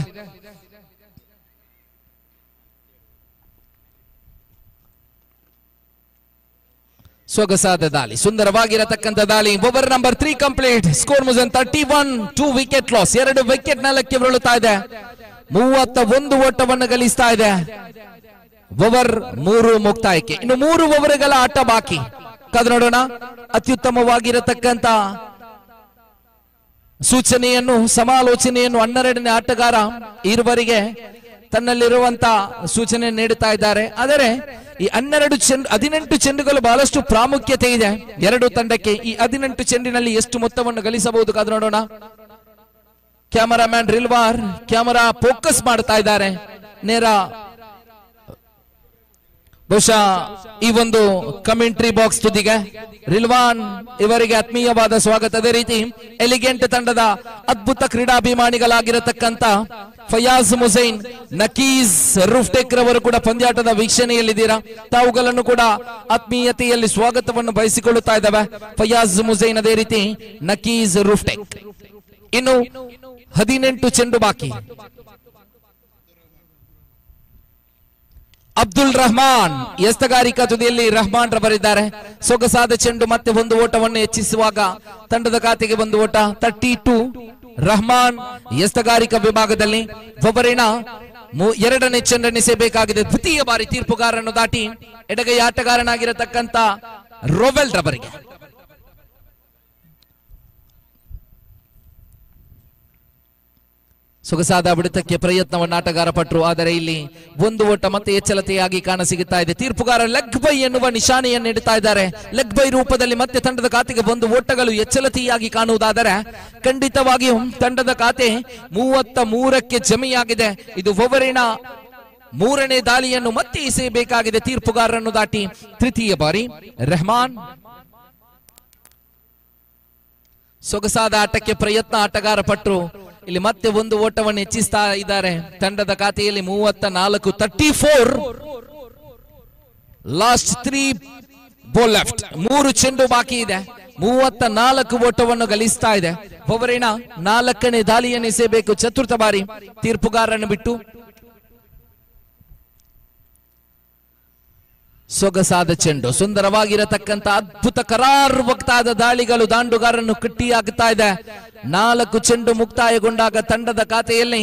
ಸೊಗಸಾದ ದಾಳಿ, ಸುಂದರವಾಗಿರತಕ್ಕಂಥ ದಾಳಿ. Over number three complete score moves on thirty one two wicket loss ಎರಡು ವಿಕೆಟ್ ನೆಲಕ್ಕೆ ಬರಳುತ್ತಾ ಇದೆ. ಮೂವತ್ತ ಒಂದು ಓಟವನ್ನು ಗಳಿಸ್ತಾ ಇದೆ. ಓವರ್ ಮೂರು ಮುಕ್ತಾಯಕ್ಕೆ. ಇನ್ನು ಮೂರು ಓವರ್ಗಳ ಆಟ ಬಾಕಿ. ಕಾದು ನೋಡೋಣ. ಅತ್ಯುತ್ತಮವಾಗಿರತಕ್ಕಂತ ಸೂಚನೆಯನ್ನು, ಸಮಾಲೋಚನೆಯನ್ನು ಹನ್ನೆರಡನೇ ಆಟಗಾರ ಇರುವರಿಗೆ ತನ್ನಲ್ಲಿರುವಂತ ಸೂಚನೆ ನೀಡುತ್ತಾ ಇದ್ದಾರೆ. ಆದರೆ ಈ ಹನ್ನೆರಡು ಚೆಂಡು ಹದಿನೆಂಟು ಚೆಂಡುಗಳು ಬಹಳಷ್ಟು ಪ್ರಾಮುಖ್ಯತೆ ಇದೆ. ಎರಡು ತಂಡಕ್ಕೆ ಈ ಹದಿನೆಂಟು ಚೆಂಡಿನಲ್ಲಿ ಎಷ್ಟು ಮೊತ್ತವನ್ನು ಗಳಿಸಬಹುದು ಕಾದು ನೋಡೋಣ. ಕ್ಯಾಮರಾಮ್ಯಾನ್ ರಿಲ್ವಾರ್, ಕ್ಯಾಮರಾ ಫೋಕಸ್ ಮಾಡ್ತಾ ಇದ್ದಾರೆ. ನೇರ ಬಹುಶಃ ಈ ಒಂದು ಕಮೆಂಟ್ರಿ ಬಾಕ್ಸ್ ತುದಿಗೆ ರಿಲ್ವಾನ್ ಇವರಿಗೆ ಆತ್ಮೀಯವಾದ ಸ್ವಾಗತ. ಅದೇ ರೀತಿ ಎಲಿಗೆಂಟ್ ತಂಡದ ಅದ್ಭುತ ಕ್ರೀಡಾಭಿಮಾನಿಗಳಾಗಿರತಕ್ಕಂತ ಫಯಾಜ್ ಮುಸೈನ್, ನಕೀಸ್ ರೂಫ್ಟೆಕ್ ರವರು ಕೂಡ ಪಂದ್ಯಾಟದ ವೀಕ್ಷಣೆಯಲ್ಲಿದ್ದೀರಾ. ತಾವುಗಳನ್ನು ಕೂಡ ಆತ್ಮೀಯತೆಯಲ್ಲಿ ಸ್ವಾಗತವನ್ನು ಬಯಸಿಕೊಳ್ಳುತ್ತಾ ಇದ್ದಾವೆ ಫಯಾಜ್ ಮುಸೈನ್. ಅದೇ ರೀತಿ ನಕೀಸ್ ರೂಫ್ಟೆಕ್ ಇನ್ನು ಹದಿನೆಂಟು ಚೆಂಡು ಬಾಕಿ. ಅಬ್ದುಲ್ ರಹಮಾನ್ ಎಸ್ತಗಾರಿಕಾ ತುದಿಯಲ್ಲಿ ರಹಮಾನ್ ರವರಿದ್ದಾರೆ. ಸೊಗಸಾದ ಚೆಂಡು ಮತ್ತೆ ಒಂದು ಓಟವನ್ನು ಹೆಚ್ಚಿಸುವಾಗ ತಂಡದ ಖಾತೆಗೆ ಒಂದು ಓಟ. ತರ್ಟಿ ರಹಮಾನ್ ಎಸ್ತಗಾರಿಕಾ ವಿಭಾಗದಲ್ಲಿ ಒಬ್ಬರಿನ ಎರಡನೇ ಚೆಂಡನ್ನಿಸಬೇಕಾಗಿದೆ ದ್ವಿತೀಯ ಬಾರಿ ತೀರ್ಪುಗಾರನ್ನು ದಾಟಿ ಎಡಗೈ ಆಟಗಾರನಾಗಿರತಕ್ಕಂತ ರೋವೆಲ್ ರವರಿಗೆ. ಸೊಗಸಾದ ಬಿಡುತ್ತಕ್ಕೆ ಪ್ರಯತ್ನವನ್ನು ಆಟಗಾರ ಪಟ್ಟರು ಆದರೆ ಇಲ್ಲಿ ಒಂದು ಓಟ ಮತ್ತೆ ಎಚ್ಚಲತೆಯಾಗಿ ಕಾಣಸಿಗುತ್ತಾ ಇದೆ. ತೀರ್ಪುಗಾರ ಲೆಗ್ ಬೈ ಎನ್ನುವ ನಿಶಾನೆಯನ್ನು ಇಡ್ತಾ ಇದ್ದಾರೆ. ಲೆಗ್ ಬೈ ರೂಪದಲ್ಲಿ ಮತ್ತೆ ತಂಡದ ಖಾತೆಗೆ ಒಂದು ಓಟಗಳು ಎಚ್ಚಲತೆಯಾಗಿ ಕಾಣುವುದಾದರೆ ಖಂಡಿತವಾಗಿಯೂ ತಂಡದ ಖಾತೆ ಮೂವತ್ತ ಮೂರಕ್ಕೆ ಜಮೆಯಾಗಿದೆ. ಇದು ಓವರಿನ ಮೂರನೇ ದಾಳಿಯನ್ನು ಮತ್ತೆ ಇಸೆಯಬೇಕಾಗಿದೆ ತೀರ್ಪುಗಾರರನ್ನು ದಾಟಿ ತೃತೀಯ ಬಾರಿ ರೆಹಮಾನ್. ಸೊಗಸಾದ ಆಟಕ್ಕೆ ಪ್ರಯತ್ನ ಆಟಗಾರ ಪಟ್ಟರು ಇಲ್ಲಿ ಮತ್ತೆ ಒಂದು ಓಟವನ್ನು ಹೆಚ್ಚಿಸ್ತಾ ಇದ್ದಾರೆ. ತಂಡದ ಖಾತೆಯಲ್ಲಿ ಮೂವತ್ತ ನಾಲ್ಕು thirty four last three ball left ಮೂರು ಚೆಂಡು ಬಾಕಿ ಇದೆ. ಮೂವತ್ತ ನಾಲ್ಕು ಓಟವನ್ನು ಗಳಿಸ್ತಾ ಇದೆ. ಬೊಬರೇಣ ನಾಲ್ಕನೇ ದಾಳಿಯನ್ನು ಎಸೆಯಬೇಕು ಚತುರ್ಥ ಬಾರಿ ತೀರ್ಪುಗಾರನ್ನು ಬಿಟ್ಟು ಸೊಗಸಾದ ಚೆಂಡು ಸುಂದರವಾಗಿರತಕ್ಕಂತ ಅದ್ಭುತ ಕರಾರುವಕ್ತಾದ ದಾಳಿಗಳು ದಾಂಡುಗಾರನ್ನು ಕಟ್ಟಿಯಾಗುತ್ತಾ ಇದೆ. ನಾಲ್ಕು ಚೆಂಡು ಮುಕ್ತಾಯಗೊಂಡಾಗ ತಂಡದ ಖಾತೆಯಲ್ಲಿ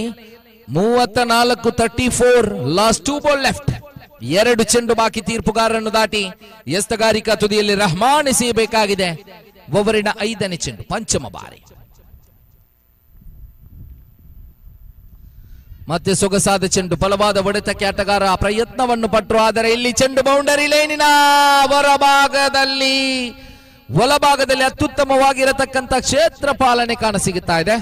ಮೂವತ್ತ ನಾಲ್ಕು thirty four last two ball left ಎರಡು ಚೆಂಡು ಬಾಕಿ ತೀರ್ಪುಗಾರನ್ನು ದಾಟಿ ಎಸ್ತಗಾರಿಕಾ ತುದಿಯಲ್ಲಿ ರಹಮಾನಿಸಿಯಬೇಕಾಗಿದೆ ಒವರಿನ ಐದನೇ ಚೆಂಡು, ಪಂಚಮ ಬಾರಿ. ಮತ್ತೆ ಸೊಗಸಾದ ಚೆಂಡು, ಬಲವಾದ ಒಡೆತಕ್ಕೆ ಆಟಗಾರ ಪ್ರಯತ್ನವನ್ನು ಪಟ್ಟರು ಆದರೆ ಇಲ್ಲಿ ಚೆಂಡು ಬೌಂಡರಿ ಲೈನಿನ ಹೊರಭಾಗದಲ್ಲಿ, ಒಳಭಾಗದಲ್ಲಿ ಅತ್ಯುತ್ತಮವಾಗಿರತಕ್ಕಂತ ಕ್ಷೇತ್ರ ಪಾಲನೆ ಕಾಣಸಿಗುತ್ತಾ ಇದೆ.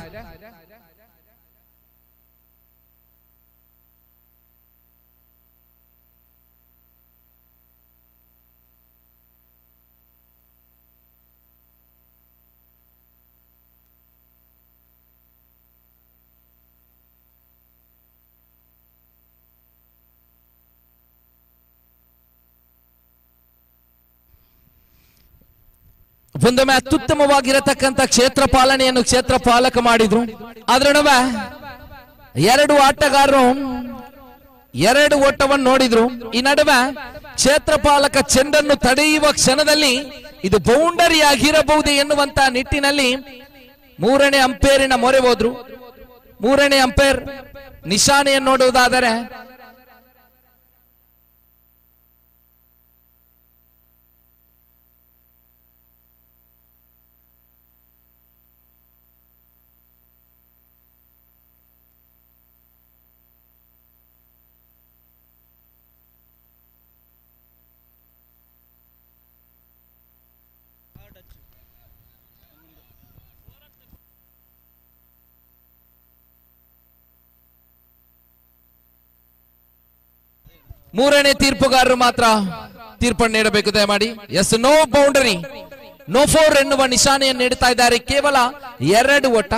ಒಂದೊಮ್ಮೆ ಅತ್ಯುತ್ತಮವಾಗಿರತಕ್ಕಂತ ಕ್ಷೇತ್ರ ಪಾಲನೆಯನ್ನು ಕ್ಷೇತ್ರ ಪಾಲಕ ಮಾಡಿದ್ರು. ಆದ್ರೆ ಎರಡು ಆಟಗಾರರು ಎರಡು ಓಟವನ್ನು ನೋಡಿದ್ರು. ಈ ನಡುವೆ ಕ್ಷೇತ್ರ ಪಾಲಕ ಚೆಂಡನ್ನು ತಡೆಯುವ ಕ್ಷಣದಲ್ಲಿ ಇದು ಬೌಂಡರಿ ಆಗಿರಬಹುದು ಎನ್ನುವಂತ ನಿಟ್ಟಿನಲ್ಲಿ ಮೂರನೇ ಅಂಪೇರಿನ ಮೊರೆ ಹೋದ್ರು. ಮೂರನೇ ಅಂಪೇರ್ ನಿಶಾನೆಯನ್ನು ನೋಡುವುದಾದರೆ ಮೂರನೇ ತೀರ್ಪುಗಾರರು ಮಾತ್ರ ತೀರ್ಪನ್ನು ನೀಡಬೇಕು, ದಯಮಾಡಿ. ಎಸ್ ನೋ ಬೌಂಡರಿ ನೋ ಫೋರ್ ಎನ್ನುವ ನಿಶಾನೆಯನ್ನು ನೀಡುತ್ತಾ ಇದ್ದಾರೆ. ಕೇವಲ ಎರಡು ಓಟ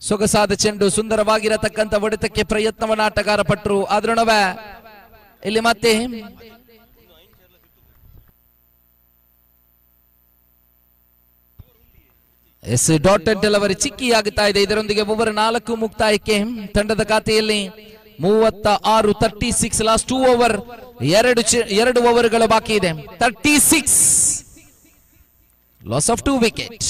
ಸೊಗಸಾದ ಚೆಂಡು ಸುಂದರವಾಗಿರತಕ್ಕಂತ ಒಡೆತಕ್ಕೆ ಪ್ರಯತ್ನವನ್ನ ಆಟಗಾರ ಪಟ್ಟರು ಆದ್ರೂ ಇಲ್ಲಿ ಮತ್ತೆ ಎಸ್ ಡಾಟ್ ಡೆಲಿವರಿ ಚಿಕ್ಕಿಯಾಗುತ್ತಾ ಇದೆ. ಇದರೊಂದಿಗೆ ಒಬ್ಬರ ನಾಲ್ಕು ಮುಕ್ತಾಯಕ್ಕೆ ತಂಡದ ಖಾತೆಯಲ್ಲಿ ಮೂವತ್ತ ಆರು thirty six last two over ಎರಡು ಎರಡು ಓವರ್ಗಳು ಬಾಕಿ ಇದೆ. Thirty six loss of two wicket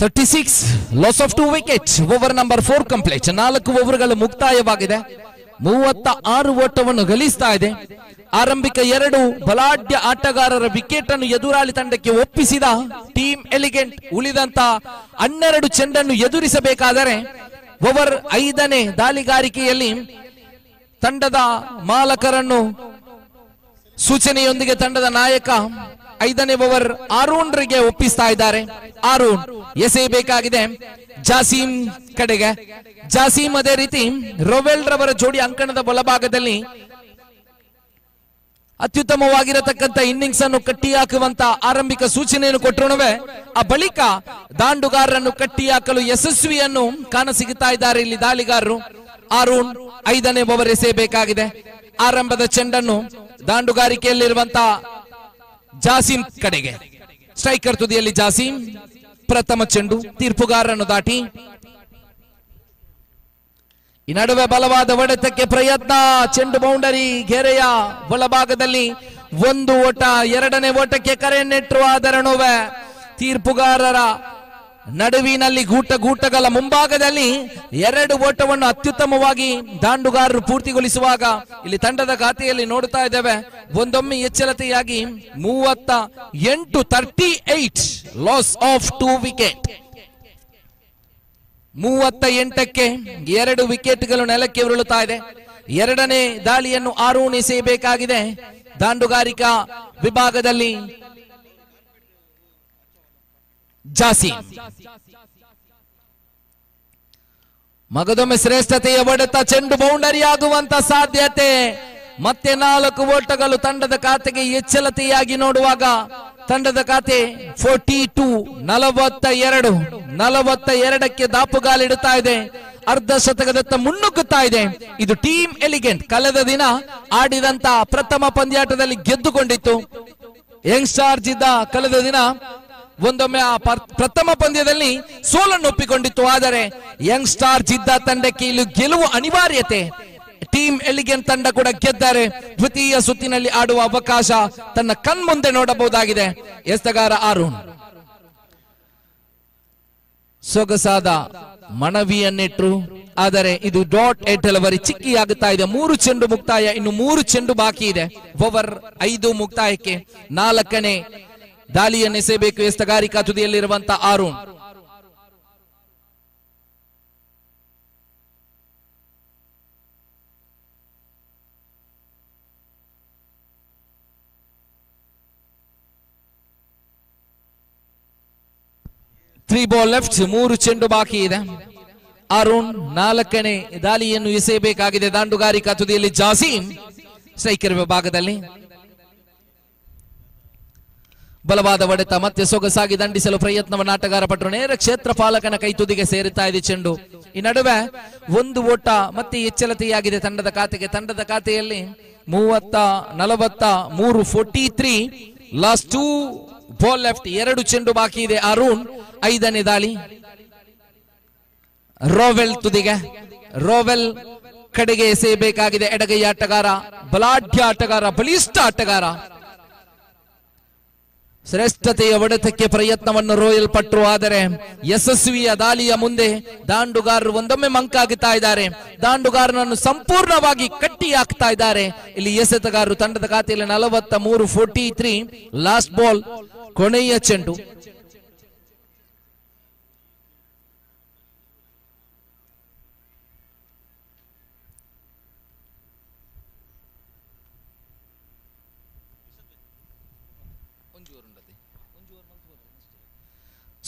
thirty six loss of two wicket over number four complete ನಾಲ್ಕು ಓವರ್ಗಳು ಮುಕ್ತಾಯವಾಗಿದೆ. ಮೂವತ್ತ ಆರು ಓಟವನ್ನು ಗಳಿಸ್ತಾ ಇದೆ. ಆರಂಭಿಕ ಎರಡು ಬಲಾಢ್ಯ ಆಟಗಾರರ ವಿಕೆಟ್ ಅನ್ನು ಎದುರಾಳಿ ತಂಡಕ್ಕೆ ಒಪ್ಪಿಸಿದ ಟೀಮ್ ಎಲಿಗೆಂಟ್ ಉಳಿದಂತ ಹನ್ನೆರಡು ಚೆಂಡನ್ನು ಎದುರಿಸಬೇಕಾದರೆ ಓವರ್ ಐದನೇ ದಾಳಿಗಾರಿಕೆಯಲ್ಲಿ ತಂಡದ ಮಾಲಕರನ್ನು ಸೂಚನೆಯೊಂದಿಗೆ ತಂಡದ ನಾಯಕ ಐದನೇ ಓವರ್ ಆರೂನ್ರಿಗೆ ಒಪ್ಪಿಸ್ತಾ ಇದ್ದಾರೆ. ಆರೂನ್ ಎಸೆಯಬೇಕಾಗಿದೆ ಜಾಸೀಮ್ ಕಡೆಗೆ. ಜಾಸೀಮ್ ಅದೇ ರೀತಿ ರೊವೆಲ್ ರವರ ಜೋಡಿ ಅಂಕಣದ ಬಲಭಾಗದಲ್ಲಿ ಅತ್ಯುತ್ತಮವಾಗಿರತಕ್ಕಂತ ಇನ್ನಿಂಗ್ಸ್ ಅನ್ನು ಕಟ್ಟಿ ಹಾಕುವಂತ ಆರಂಭಿಕ ಸೂಚನೆಯನ್ನು ಕೊಟ್ಟರುಣವೇ ಆ ಬಳಿಕ ದಾಂಡುಗಾರರನ್ನು ಕಟ್ಟಿ ಹಾಕಲು ಯಶಸ್ವಿಯನ್ನು ಕಾಣಸಿಗುತ್ತಾ ಇದ್ದಾರೆ ಇಲ್ಲಿ ದಾಳಿಗಾರರು. ಆರೂನ್, ಐದನೇ ಓವರ್ ಎಸೆಯಬೇಕಾಗಿದೆ ಆರಂಭದ ಚೆಂಡನ್ನು ದಾಂಡುಗಾರಿಕೆಯಲ್ಲಿರುವಂತ ಜಾಸೀಮ್ ಕಡೆಗೆ. ಸ್ಟ್ರೈಕರ್ ತುದಿಯಲ್ಲಿ ಜಾಸಿಂ, ಪ್ರಥಮ ಚೆಂಡು, ತೀರ್ಪುಗಾರರನ್ನು ದಾಟಿ. ಈ ನಡುವೆ ಬಲವಾದ ಒಡೆತಕ್ಕೆ ಪ್ರಯತ್ನ, ಚೆಂಡು ಬೌಂಡರಿ ಗೆರೆಯ ಒಳಭಾಗದಲ್ಲಿ ಒಂದು ಓಟ, ಎರಡನೇ ಓಟಕ್ಕೆ ಕರೆ ನೆಟ್ಟರು ಆದರೆ ನೋವೆ. ತೀರ್ಪುಗಾರರ ನಡುವಿನಲ್ಲಿ ಗೂಟ ಗೂಟಗಳ ಮುಂಭಾಗದಲ್ಲಿ ಎರಡು ಓಟವನ್ನು ಅತ್ಯುತ್ತಮವಾಗಿ ದಾಂಡುಗಾರರು ಪೂರ್ತಿಗೊಳಿಸುವಾಗ ಇಲ್ಲಿ ತಂಡದ ಖಾತೆಯಲ್ಲಿ ನೋಡ್ತಾ ಇದ್ದೇವೆ. ಒಂದೊಮ್ಮೆ ಎಚ್ಚರತೆಯಾಗಿ ಮೂವತ್ತ ಎಂಟು thirty eight loss of two wicket ಮೂವತ್ತ ಎಂಟಕ್ಕೆ ಎರಡು ವಿಕೆಟ್ಗಳು ನೆಲಕ್ಕೆ ಉರುಳುತ್ತಾ ಇದೆ. ಎರಡನೇ ದಾಳಿಯನ್ನು ಆರೂಣಿಸಬೇಕಾಗಿದೆ ದಾಂಡುಗಾರಿಕಾ ವಿಭಾಗದಲ್ಲಿ ಜಾಸಿ. ಮಗದೊಮ್ಮೆ ಶ್ರೇಷ್ಠತೆಯ ಒಡೆತ ಚೆಂಡು ಬೌಂಡರಿ ಆಗುವಂತ ಸಾಧ್ಯತೆ. ಮತ್ತೆ ನಾಲ್ಕು ಓಟಗಳು ತಂಡದ ಖಾತೆಗೆ ಎಚ್ಚಲತೆಯಾಗಿ ನೋಡುವಾಗ ತಂಡದ ಖಾತೆ ಫೋರ್ಟಿ ಟೂ, ನಲವತ್ತ ಎರಡು, ನಲವತ್ತ ಎರಡಕ್ಕೆ ದಾಪುಗಾಲಿಡುತ್ತಾ ಇದೆ. ಅರ್ಧ ಶತಕದತ್ತ ಮುನ್ನುಗ್ಗುತ್ತಾ ಇದೆ. ಇದು ಟೀಮ್ ಎಲಿಗೆಂಟ್. ಕಳೆದ ದಿನ ಆಡಿದಂತ ಪ್ರಥಮ ಪಂದ್ಯಾಟದಲ್ಲಿ ಗೆದ್ದುಕೊಂಡಿತ್ತು. ಯಂಗ್ ಸ್ಟಾರ್ ಜಿದ್ದ ಕಳೆದ ದಿನ ಒಂದೊಮ್ಮೆ ಆ ಪರ್- ಪ್ರಥಮ ಪಂದ್ಯದಲ್ಲಿ ಸೋಲನ್ನು ಒಪ್ಪಿಕೊಂಡಿತ್ತು. ಆದರೆ ಯಂಗ್ ಸ್ಟಾರ್ ಜಿದ್ದ ತಂಡಕ್ಕೆ ಇಲ್ಲಿ ಗೆಲುವು ಅನಿವಾರ್ಯತೆ. ಟೀಮ್ ಎಲಿಗೆನ್ ತಂಡ ಕೂಡ ಗೆದ್ದಾರೆ ದ್ವಿತೀಯ ಸುತ್ತಿನಲ್ಲಿ ಆಡುವ ಅವಕಾಶ ತನ್ನ ಕಣ್ಮುಂದೆ ನೋಡಬಹುದಾಗಿದೆ. ಎಸ್ತಗಾರ ಅರುಣ್ ಸೊಗಸಾದ ಮನವಿಯನ್ನಿಟ್ರು. ಆದರೆ ಇದು ಡಾಟ್ ಏಟಲವರಿ ಚಿಕ್ಕಿಯಾಗುತ್ತಾ ಇದೆ. ಮೂರು ಚೆಂಡು ಮುಕ್ತಾಯ, ಇನ್ನು ಮೂರು ಚೆಂಡು ಬಾಕಿ ಇದೆ. ಓವರ್ ಐದು ಮುಕ್ತಾಯಕ್ಕೆ ನಾಲ್ಕನೇ ದಾಳಿಯನ್ನೆಸೆಯಬೇಕು ಎಸ್ತಗಾರಿಕಾ ತುದಿಯಲ್ಲಿರುವಂತಹ ಆರುಣ್. ತ್ರೀ ಬಾಲ್ ಲೆಫ್ಟ್ ಮೂರು ಚೆಂಡು ಬಾಕಿ ಇದೆ. ಅರುಣ್ ನಾಲ್ಕನೇ ದಾಳಿಯನ್ನು ಎಸೆಯಬೇಕಾಗಿದೆ ದಾಂಡುಗಾರಿಕಾ ತುದಿಯಲ್ಲಿ ಜಾಸೀಮ್ ಸ್ಟ್ರೈಕರ್ ವಿಭಾಗದಲ್ಲಿ ಬಲವಾದ ಒಡೆತ ಮತ್ತೆ ಸೊಗಸಾಗಿ ದಂಡಿಸಲು ಪ್ರಯತ್ನವನ್ನು ಆಟಗಾರ ಪಟ್ಟರು ನೇರ ಕ್ಷೇತ್ರ ಪಾಲಕನ ಕೈ ತುದಿಗೆ ಸೇರುತ್ತಾ ಇದೆ ಚೆಂಡು. ಈ ನಡುವೆ ಒಂದು ಓಟ ಮತ್ತೆ ಎಚ್ಚಲತೆಯಾಗಿದೆ ತಂಡದ ಖಾತೆಗೆ. ತಂಡದ ಖಾತೆಯಲ್ಲಿ ಮೂವತ್ತ, ನಲವತ್ತ, ಮೂರು forty three last two ball left ಎರಡು ಚೆಂಡು ಬಾಕಿ ಇದೆ. ಅರುಣ್, ಐದನೇ ದಾಳಿ. ರೋವೆಲ್ ತುದಿಗೆ. ರೋವೆಲ್ ಕಡೆಗೆ ಎಸೆಯಬೇಕಾಗಿದೆ. ಎಡಗೈ ಆಟಗಾರ, ಬಲಾಢ್ಯ ಆಟಗಾರ, ಬಲಿಷ್ಠ ಆಟಗಾರ. ಶ್ರೇಷ್ಠತೆಯ ಒಡೆತಕ್ಕೆ ಪ್ರಯತ್ನವನ್ನು ರೋಯಲ್ ಪಟ್ರು ಆದರೆ ಯಶಸ್ವಿಯ ದಾಳಿಯ ಮುಂದೆ ದಾಂಡುಗಾರರು ಒಂದೊಮ್ಮೆ ಮಂಕಾಗುತ್ತಾ ಇದ್ದಾರೆ. ದಾಂಡುಗಾರನನ್ನು ಸಂಪೂರ್ಣವಾಗಿ ಕಟ್ಟಿ ಹಾಕ್ತಾ ಇದ್ದಾರೆ. ಇಲ್ಲಿ ಎಸೆತಗಾರರು ತಂಡದ ಖಾತೆಯಲ್ಲಿ ನಲವತ್ತ ಮೂರು ಫೋರ್ಟಿ ತ್ರೀ ಲಾಸ್ಟ್ ಬಾಲ್ ಕೊನೆಯ ಚೆಂಡು.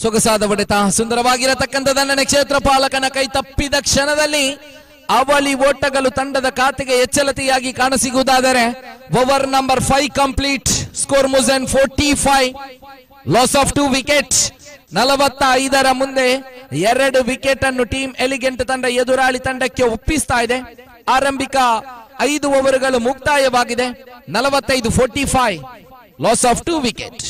ಸೊಗಸಾದ ಒಡೆತ ಸುಂದರವಾಗಿರತಕ್ಕಂಥ ದಂಡನೆ ಕ್ಷೇತ್ರ ಪಾಲಕನ ಕೈ ತಪ್ಪಿದ ಕ್ಷಣದಲ್ಲಿ ಅವಳಿ ಓಟಗಳು ತಂಡದ ಖಾತೆಗೆ ಎಚ್ಚಲತೆಯಾಗಿ ಕಾಣಸಿಗುವುದಾದರೆ, over number five complete, score moves on forty five, loss of two wicket. ನಲವತ್ತ ಐದರ ಮುಂದೆ ಎರಡು ವಿಕೆಟ್ ಅನ್ನು ಟೀಮ್ ಎಲಿಗೆಂಟ್ ತಂಡ ಎದುರಾಳಿ ತಂಡಕ್ಕೆ ಒಪ್ಪಿಸ್ತಾ ಇದೆ. ಆರಂಭಿಕ ಐದು ಓವರ್ಗಳು ಮುಕ್ತಾಯವಾಗಿದೆ. ನಲವತ್ತೈದು forty five, loss of two wicket.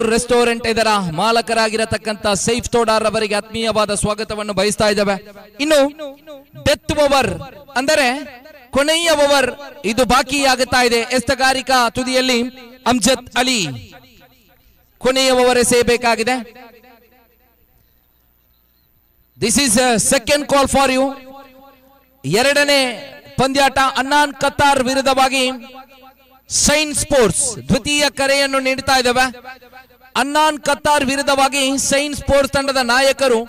Restaurant ಇದರ ಮಾಲಕರಾಗಿರತಕ್ಕಂತ ಸೈಫ್ ತೋಡಾರ್ ಅವರಿಗೆ ಆತ್ಮೀಯವಾದ ಸ್ವಾಗತವನ್ನು ಬಯಸ್ತಾ ಇದ್ದೇವೆ. ಇನ್ನು ಡೆತ್ ಓವರ್ ಅಂದರೆ ಕೊನೆಯ ಓವರ್ ಇದು ಬಾಕಿಯಾಗುತ್ತಾ ಇದೆ. ಎಸ್ತಗಾರಿಕಾ ತುದಿಯಲ್ಲಿ ಅಮ್ಜದ್ ಅಲಿ ಕೊನೆಯ over ಎಸೆಯಬೇಕಾಗಿದೆ this is second call for you ಎರಡನೇ ಪಂದ್ಯಾಟ ಅನ್ನಾನ್ ಕತ್ತಾರ್ ವಿರುದ್ಧವಾಗಿ ಸೈನ್ ಸ್ಪೋರ್ಟ್ಸ್ ದ್ವಿತೀಯ ಕರೆಯನ್ನು ನೀಡುತ್ತಾ ಇದ್ದೇವೆ. ಅನ್ನಾನ್ ಕತ್ತಾರ್ ವಿರುದ್ಧವಾಗಿ ಸೈನ್ ಸ್ಪೋರ್ಟ್ಸ್ ತಂಡದ ನಾಯಕರು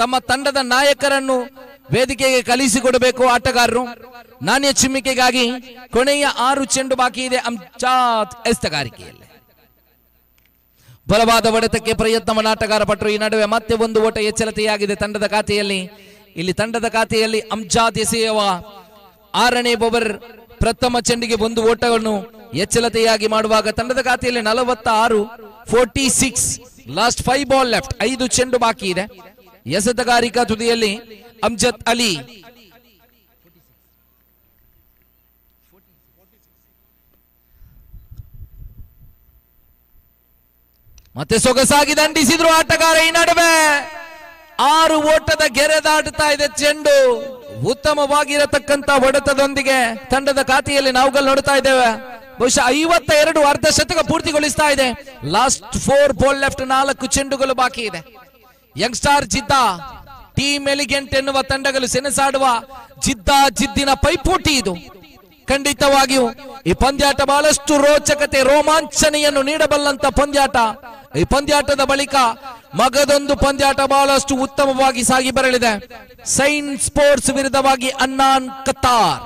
ತಮ್ಮ ತಂಡದ ನಾಯಕರನ್ನು ವೇದಿಕೆಗೆ ಕಲಿಸಿಕೊಡಬೇಕು ಆಟಗಾರರು. ನಾಣ್ಯ ಚಿಮ್ಮಿಕೆಗಾಗಿ ಕೊನೆಯ ಆರು ಚೆಂಡು ಬಾಕಿ ಇದೆ ಅಂಚಾತ್ ಎಸ್ತಗಾರಿಕೆಯಲ್ಲಿ ಬಲವಾದ ಒಡೆತಕ್ಕೆ ಪ್ರಯತ್ನವನ್ನು ಆಟಗಾರ ಪಟ್ಟರು ಈ ನಡುವೆ ಮತ್ತೆ ಒಂದು ಓಟ ಎಚ್ಚರತೆಯಾಗಿದೆ ತಂಡದ ಖಾತೆಯಲ್ಲಿ. ಇಲ್ಲಿ ತಂಡದ ಖಾತೆಯಲ್ಲಿ ಅಂಜಾದ್ ಎಸೆಯುವ ಆರನೇ ಬೊಬರ್ ಪ್ರಥಮ ಚೆಂಡಿಗೆ ಒಂದು ಓಟವನ್ನು ಎಚ್ಚಲತೆಯಾಗಿ ಮಾಡುವಾಗ ತಂಡದ ಖಾತೆಯಲ್ಲಿ ನಲವತ್ತ ಆರು forty six last five ball left ಐದು ಚೆಂಡು ಬಾಕಿ ಇದೆ. ಎಸೆತಗಾರಿಕಾ ತುದಿಯಲ್ಲಿ ಅಮ್ಜದ್ ಅಲಿ. ಮತ್ತೆ ಸೊಗಸಾಗಿ ದಂಡಿಸಿದ್ರು ಆಟಗಾರ ಈ ನಡುವೆ. ಆರು ಓಟದ ಗೆರೆ ದಾಟುತ್ತಾ ಇದೆ ಚೆಂಡು. ಉತ್ತಮವಾಗಿರತಕ್ಕಂತ ಹೊಡೆತದೊಂದಿಗೆ ತಂಡದ ಖಾತೆಯಲ್ಲಿ ನಾವುಗಳು ನೋಡ್ತಾ ಇದ್ದೇವೆ. ಬಹುಶಃ ಐವತ್ತ ಎರಡು ಅರ್ಧ ಶತಕ ಪೂರ್ತಿಗೊಳಿಸ್ತಾ ಇದೆ. ಲಾಸ್ಟ್ ಫೋರ್ ಬಾಲ್ ಲೆಫ್ಟ್ ನಾಲ್ಕು ಚೆಂಡುಗಳು ಬಾಕಿ ಇದೆ. ಯಂಗ್ಸ್ಟಾರ್ ಜಿದ್ದ ಟೀಮ್ ಎಲಿಗೆಂಟ್ ಎನ್ನುವ ತಂಡಗಳು ಸೆಣಸಾಡುವ ಜಿದ್ದ ಜಿದ್ದಿನ ಪೈಪೋಟಿ ಇದು. ಖಂಡಿತವಾಗಿಯೂ ಈ ಪಂದ್ಯಾಟ ಬಹಳಷ್ಟು ರೋಚಕತೆ, ರೋಮಾಂಚನೆಯನ್ನು ನೀಡಬಲ್ಲಂತ ಪಂದ್ಯಾಟ. ಈ ಪಂದ್ಯಾಟದ ಬಳಿಕ ಮಗದೊಂದು ಪಂದ್ಯಾಟ ಬಹಳಷ್ಟು ಉತ್ತಮವಾಗಿ ಸಾಗಿ ಬರಲಿದೆ. ಸೈನ್ ಸ್ಪೋರ್ಟ್ಸ್ ವಿರುದ್ಧವಾಗಿ Annan Qatar.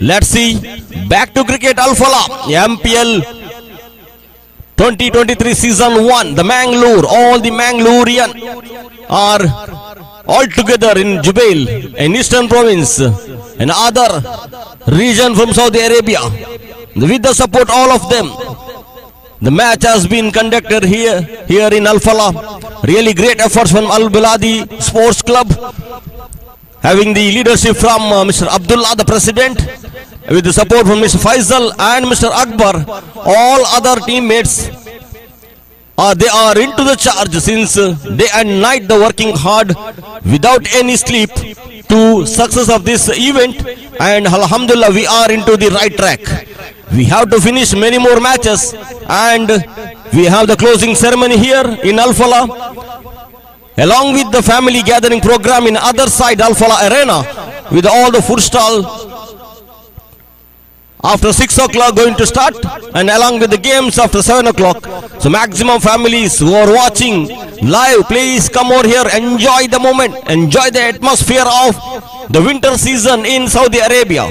Let's see. Back to cricket, Alfala. MPL 2023 season 1. The Mangalore, all the Mangalorean are all together in Jubail, in eastern province, and other region from Saudi Arabia. With the support all of them. The match has been conducted here, here in Al-Falah. Really great efforts from Al-Biladi Sports Club. Having the leadership from uh, Mr. Abdullah, the president, with the support from Mr. Faisal and Mr. Akbar. All other teammates uh, they are into the charge since day and night the working hard without any sleep to success of this event and alhamdulillah we are into the right track we have to finish many more matches and we have the closing ceremony here in Alfala along with the family gathering program in other side Alfala arena with all the food stall. After 6 o'clock going to start and along with the games after 7 o'clock. So maximum families who are watching live please come over here enjoy the moment enjoy the atmosphere of the winter season in saudi arabia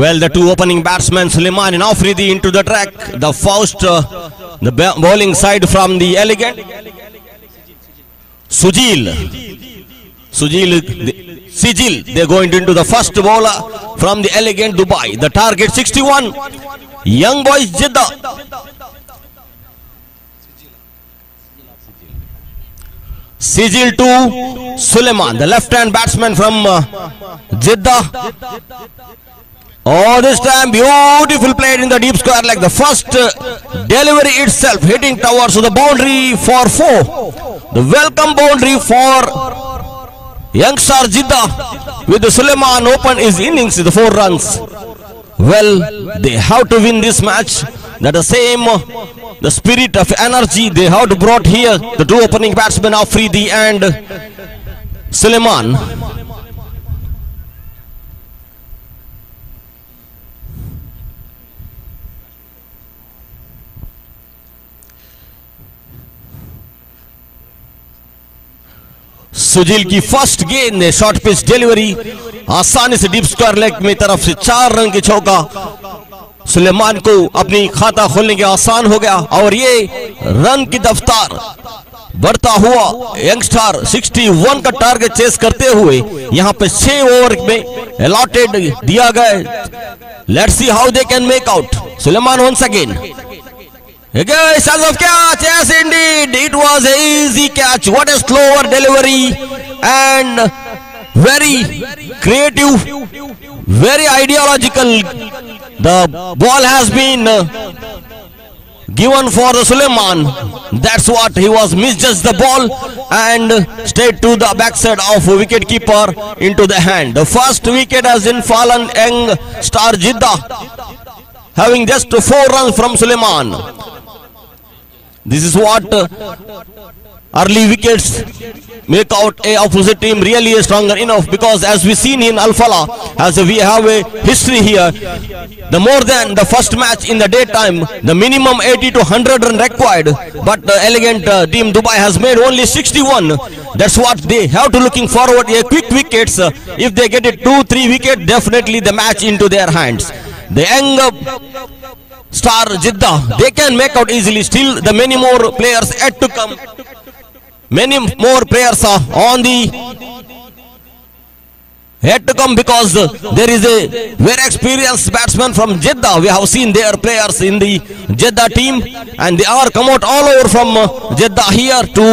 Well, the two opening batsmen, Suleiman and Afridi, into the track. The first, uh, the bowling side from the elegant. Sujil. Sujil, the- Sijil, they're going into the first bowler from the elegant Dubai. The target 61. Young boys Jeddah. Sijil to Suleiman, the left hand batsman from uh, Jeddah. Oh, this time beautiful played in the deep square like the first uh, delivery itself hitting towards the boundary for four. The welcome boundary for youngster Jeddah with the Suleiman open his innings the four runs. Well, they have to win this match. That the same, uh, the spirit of energy they have brought here. The two opening batsmen Afridi and Suleiman. Sujil की फ़र्स्ट गेंद ने शॉर्ट पिच डिलीवरी आसानी से डीप स्क्वायर लेग में तरफ़ से चार रन की चौका सुलेमान को अपनी खाता खोलने के आसान हो गया और ये रन की दफ्तार बढ़ता हुआ यंगस्टार 61 का टारगेट चेस करते हुए यहाँ पे छह ओवर में अलॉटेड दिया गया। Let's see how they can make out Suleman once again Guys, as of catch, yes indeed, it was an easy catch. What a slower delivery and very creative, very ideological. The ball has been given for the Suleiman. That's what he was misjudged the ball and straight to the backside of wicket keeper into the hand. The first wicket has been fallen young star Jeddah having just four runs from Suleiman. This is what uh, early wickets make out a opposite team really stronger enough because as we seen in Alfala, as we have a history here, the more than the first match in the daytime, the minimum 80 to 100 run required, but the elegant uh, team Dubai has made only 61. That's what they have to looking forward. A quick wickets, uh, if they get it two, three wicket, definitely the match into their hands. The young uh, star Jeddah, they can make out easily. Still, the many more players yet to come. Many more players are on the yet to come because there is a very experienced batsman from Jeddah. We have seen their players in the Jeddah team and they are come out all over from Jeddah here to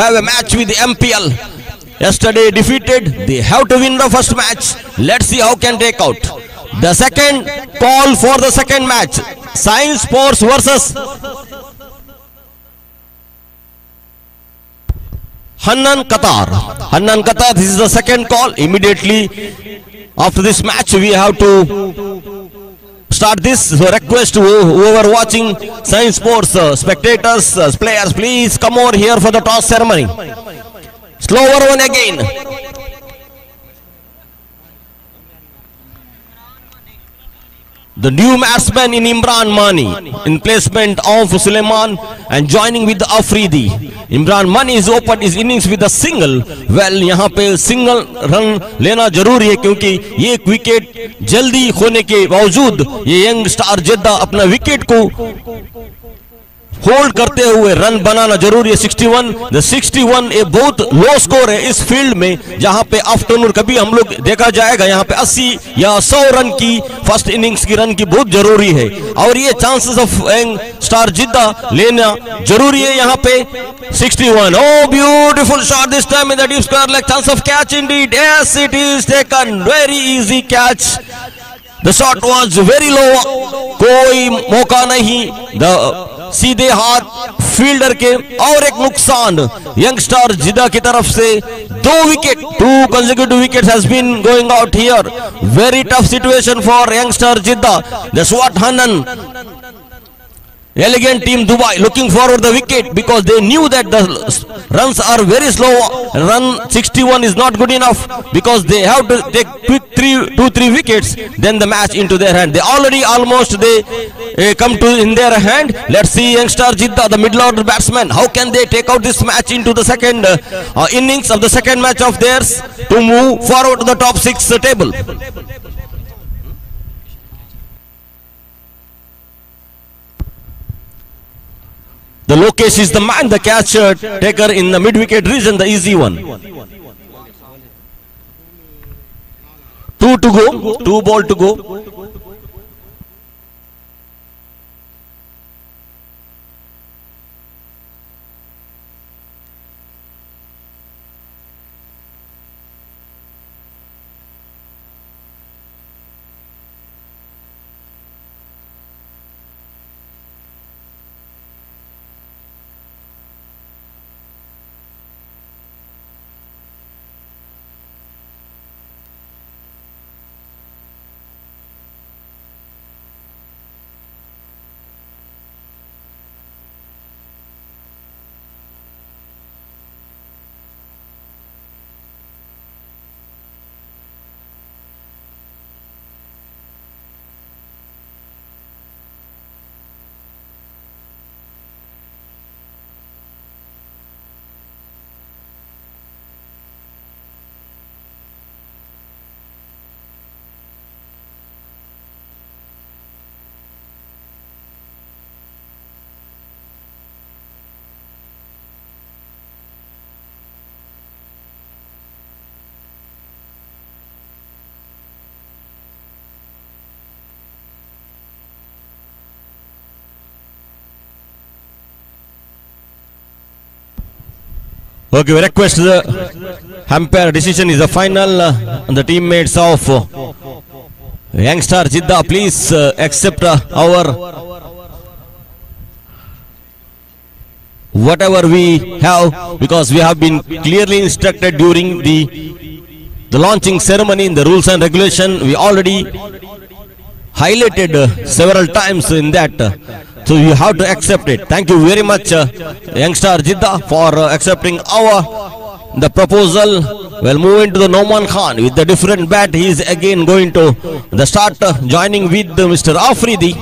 have a match with the MPL. Yesterday defeated, they have to win the first match. Let's see how can take out. The second call for the second match. Science Sports versus Hannan Qatar. Hannan Qatar, this is the second call. Immediately after this match, we have to start this. Request to whoever watching Science Sports, uh, spectators, uh, players, please come over here for the toss ceremony. Slower one again. The new batsman in Imran Mani in placement of Suleiman and joining with the Afridi. Imran Mani is opened his innings with a single. Well यहाँ पे सिंगल रन लेना ज़रूरी है क्योंकि ये एक विकेट जल्दी होने के बावजूद ये यंग स्टार जद्दा अपना विकेट को होल्ड करते हुए रन बनाना ज़रूरी है। 61 द 61 एक बहुत लो स्कोर है इस फ़ील्ड में, जहाँ पे आफ्टरनून कभी हम लोग देखा जाएगा, यहाँ पे 80 या 100 रन की फ़र्स्ट इनिंग्स की रन की बहुत ज़रूरी है। और ये chances of young star Jeddah लेना ज़रूरी है यहाँ पे। 61 oh beautiful shot this time in the deep square leg, chance of catch indeed, yes, it is taken, very easy catch. The shot was very low, कोई मौका नहीं, the सीधे हाथ फील्डर के और एक नुकसान, यंगस्टर जिदा की तरफ़ से दो wicket two consecutive wicket has been going out here very tough situation for youngster Jeddah that's हनन Elegant team Dubai looking forward the wicket because they knew that the runs are very slow. Run 61 is not good enough because they have to take quick three, two, three wickets. Then the match into their hand. They already almost they uh, come to in their hand. Let's see youngster Jidda, the middle order batsman. How can they take out this match into the second uh, uh, innings of the second match of theirs to move forward to the top six table? The Lokesh is the man, the catcher taker in the mid-wicket region, the easy one. Two to go, two ball to go. Okay, we request the umpire decision is the final. Uh, the teammates of uh, youngster Jidda, please uh, accept uh, our whatever we have because we have been clearly instructed during the the launching ceremony in the rules and regulation. We already highlighted uh, several times in that. uh, so you have to accept it. Thank you very much, uh, youngster Jidda, for uh, accepting our the proposal. We'll move into the Noman Khan with the different bat. He is again going to the start uh, joining with uh, Mr. Afridi.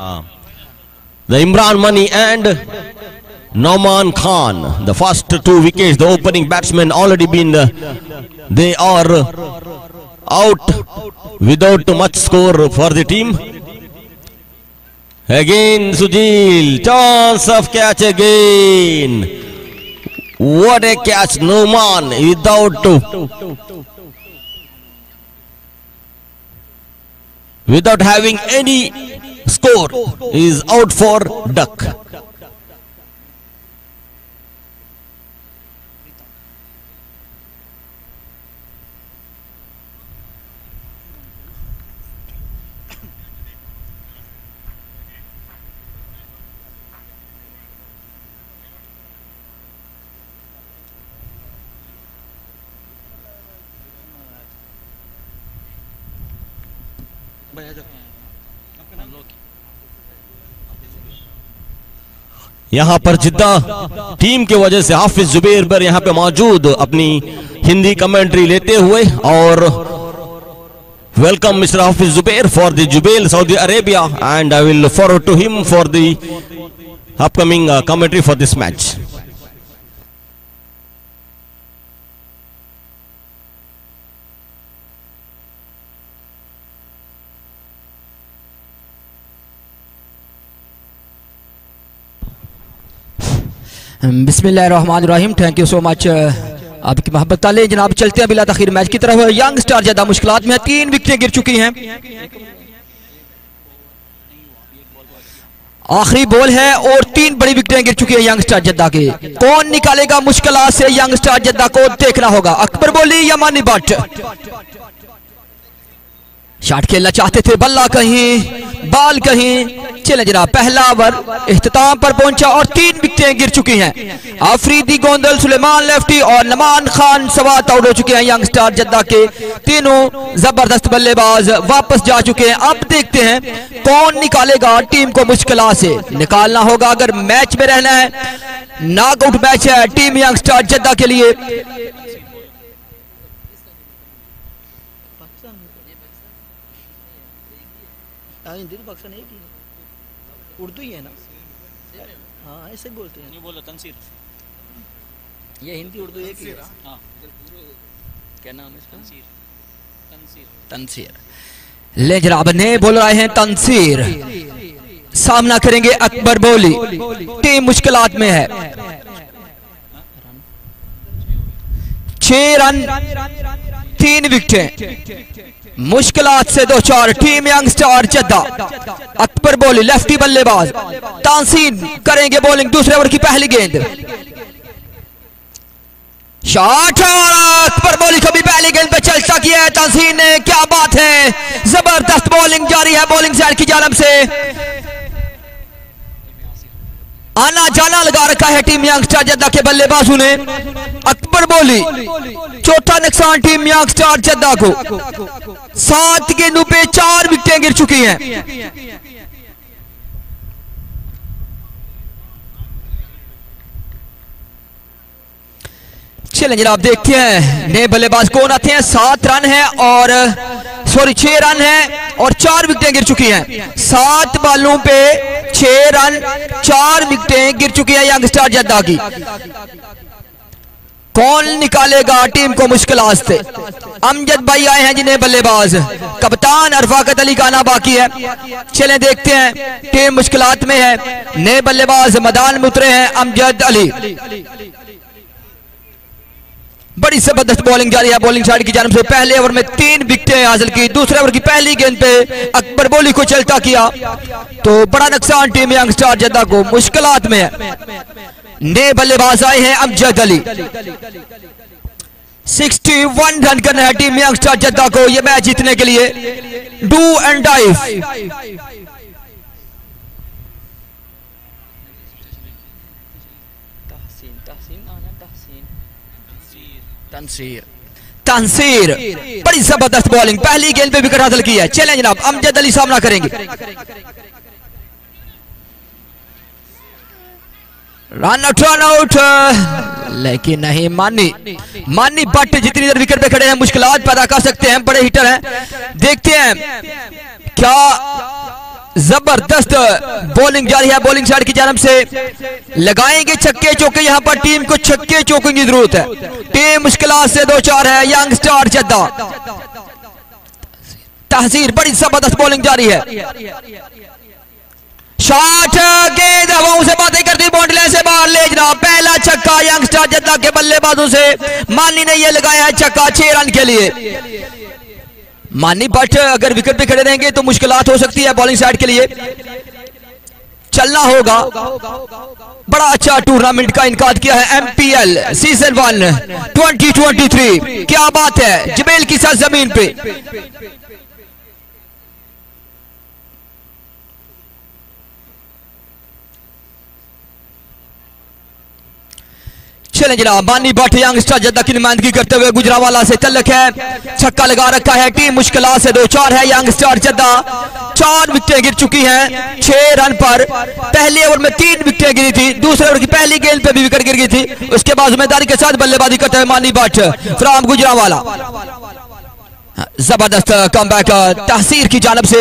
Ah. The Imran Mani and Noman Khan, the first two wickets, the opening batsmen already been, uh, they are out without too much score for the team. Again, Sujil, chance of catch again. What a catch, Noman without without having any score is out for duck. यहाँ पर जिद्दा टीम के वजह से हाफिज जुबेर पर यहाँ पे मौजूद अपनी हिंदी कमेंट्री लेते हुए और welcome mister Hafiz Zubair for the Jubail, Saudi Arabia and I will forward to him for the upcoming commentary for this match बिस्मिल्लाहिर्रहमानिर्रहीम थैंक यू सो मच आपकी मोहब्बत ताले। जनाब, चलते हैं बिला तखीर मैच की तरफ़। यंग स्टार ज़्यादा मुश्किल में है। तीन विकेटें गिर चुकी हैं। आखिरी बॉल है और तीन बड़ी विकेटें गिर चुकी है यंग स्टार जद्दा के। कौन निकालेगा मुश्किल से यंग स्टार जद्दा को? देखना होगा। अकबर बोली या मानी बट। शॉट खेलना चाहते थे, बल्ला कहीं, बाल कहीं। चले जनाब पहला ओवर इख्तिताम पर पहुँचा और तीन विकेटें गिर चुकी हैं। आफरीदी गोंदल, सुलेमान लेफ्टी और नमान खान सवात आउट हो चुके हैं यंग स्टार जद्दा के। तीनों ज़बरदस्त बल्लेबाज वापस जा चुके हैं। अब देखते हैं कौन निकालेगा टीम को मुश्किल से। निकालना होगा अगर मैच में रहना है। नॉकआउट मैच है टीम यंग स्टार जद्दा के लिए। हिंदी तो पाकिस्तान एक ही उर्दू ही है ना? हाँ ऐसे बोलते हैं। बोलो तंसीर ये हिंदी उर्दू एक ही है। हाँ। क्या नाम है इसका? तंसीर तंसीर तंसीर ले जनाब ने बोल रहे हैं तंसीर सामना करेंगे अकबर बोली। टीम मुश्किलात में है। छह रन तीन विकेटें। मुश्किलात से दो चार team young star Jeddah. Akbar बोली, लेफ्टी बल्लेबाज। तानसीन करेंगे बॉलिंग दूसरे ओवर की पहली गेंद। शॉट अकबर बोली, कभी पहली गेंद पे चलता किया है तानसीन ने? क्या बात है? ज़बरदस्त बॉलिंग जारी है बॉलिंग साइड की जानब से। आना जाना लगा रखा है टीम यंगस्टार, जद्दा के बल्लेबाजों ने। अकबर बोली, चौथा नुकसान टीम यंगस्टार जद्दा को। सात गेंदों पे चार विकेटें गिर चुकी हैं। चलें जनाब देखते हैं, नए बल्लेबाज कौन आते हैं? सात रन है और सॉरी छह रन है और चार विकेटें गिर चुकी हैं। सात बालों पे छह रन, चार विकेटें, गिर चुकी हैं यंगस्टार जद्दा की कौन निकालेगा टीम को मुश्किल से अमजद भाई आए हैं जिन्हें बल्लेबाज। कप्तान अरफाकत अली का बाकी है। चले देखते हैं, टीम मुश्किलात में है। नए बल्लेबाज मैदान में उतरे हैं अमजद अली। बड़ी ज़बरदस्त बॉलिंग जारी है। बॉलिंग साइड की जानब से पहले ओवर में तीन विकेटें हासिल की। दूसरे ओवर की पहली गेंद पे अकबर बोली को चलता किया। तो बड़ा नुकसान टीम यंग स्टार जद्दा को मुश्किल में है। नए बल्लेबाज आए हैं अमजद अली। 61 रन करना है टीम यंग स्टार जद्दा को यह मैच जीतने के लिए। Do and dive Tanseer Tanseer बड़ी ज़बरदस्त बॉलिंग पहली गेंद पे विकेट हासिल की है। चलें जनाब अमजद अली सामना करेंगे। रन आउट रन आउट लेकिन नहीं मानी। मानी बट जितनी देर विकेट पे खड़े हैं मुश्किल पैदा कर सकते हैं। बड़े हिटर हैं। देखते हैं। क्या ज़बरदस्त बॉलिंग जारी है। बॉलिंग साइड की जानब से लगाएँगे छक्के, चौके यहाँ पर टीम को छक्के चौके की ज़रूरत है। टीम मुश्किल से दो चार है। Young star Jeddah. तहसीर, बड़ी ज़बरदस्त बॉलिंग जारी है। शॉट गेंद हवाओं से बातें करती बॉन्डले से बाहर ले जनाब। पहला छक्का यंगस्टर जद्दा के बल्लेबाजों से। मानी ने ये लगाया है छक्का छह रन के लिए। मानी बट अगर विकेट पे खड़े रहेंगे तो मुश्किल हो सकती है बॉलिंग साइड के लिए। चलना होगा। बड़ा अच्छा टूर्नामेंट का इनका किया है एमपीएल सीज़न वन 2023 क्या बात है? जबेल की सर ज़मीन पे। चले जनाब बानी भट्ट यंगस्टर जद्दा की नुमाइंदगी करते हुए गुजरावाला से तलक है। छक्का लगा रखा है। टीम मुश्किल से दो चार है यंगस्टर जद्दा। चार विकेटें गिर चुकी हैं छह रन पर। पहले ओवर में तीन विकेटें गिरी थी। दूसरे ओवर की पहली गेंद पे भी विकेट गिर गई थी। उसके बाद ज़िम्मेदारी के साथ बल्लेबाजी करते हुए मानी भट्ट फ्राम गुजरावाला। ज़बरदस्त कम बैक तहसीर की जानब से।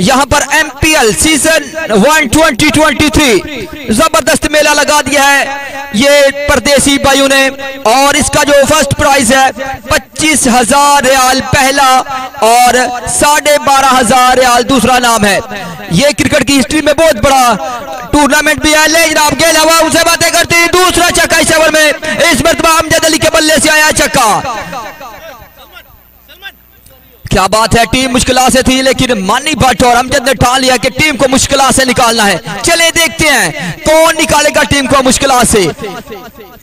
यहाँ पर MPL season one twenty twenty three ज़बरदस्त मेला लगा दिया है ये परदेसी भाइयों ने। और इसका जो फ़र्स्ट प्राइज है, पच्चीस हज़ार रियाल पहला और साढ़े बारह हज़ार रियाल दूसरा नाम है। ये क्रिकेट की हिस्ट्री में बहुत बड़ा टूर्नामेंट भी है। ले जनाब गेल हवा उनसे बातें करती दूसरा चक्का इस ओवर में, इस मरतबा अमजद अली के बल्ले से आया चक्का। क्या बात है? टीम मुश्किल से थी, लेकिन मानी भट्ट और अमजद ने ठान लिया कि टीम को मुश्किल से निकालना है। चले देखते हैं, कौन निकालेगा टीम को मुश्किल से?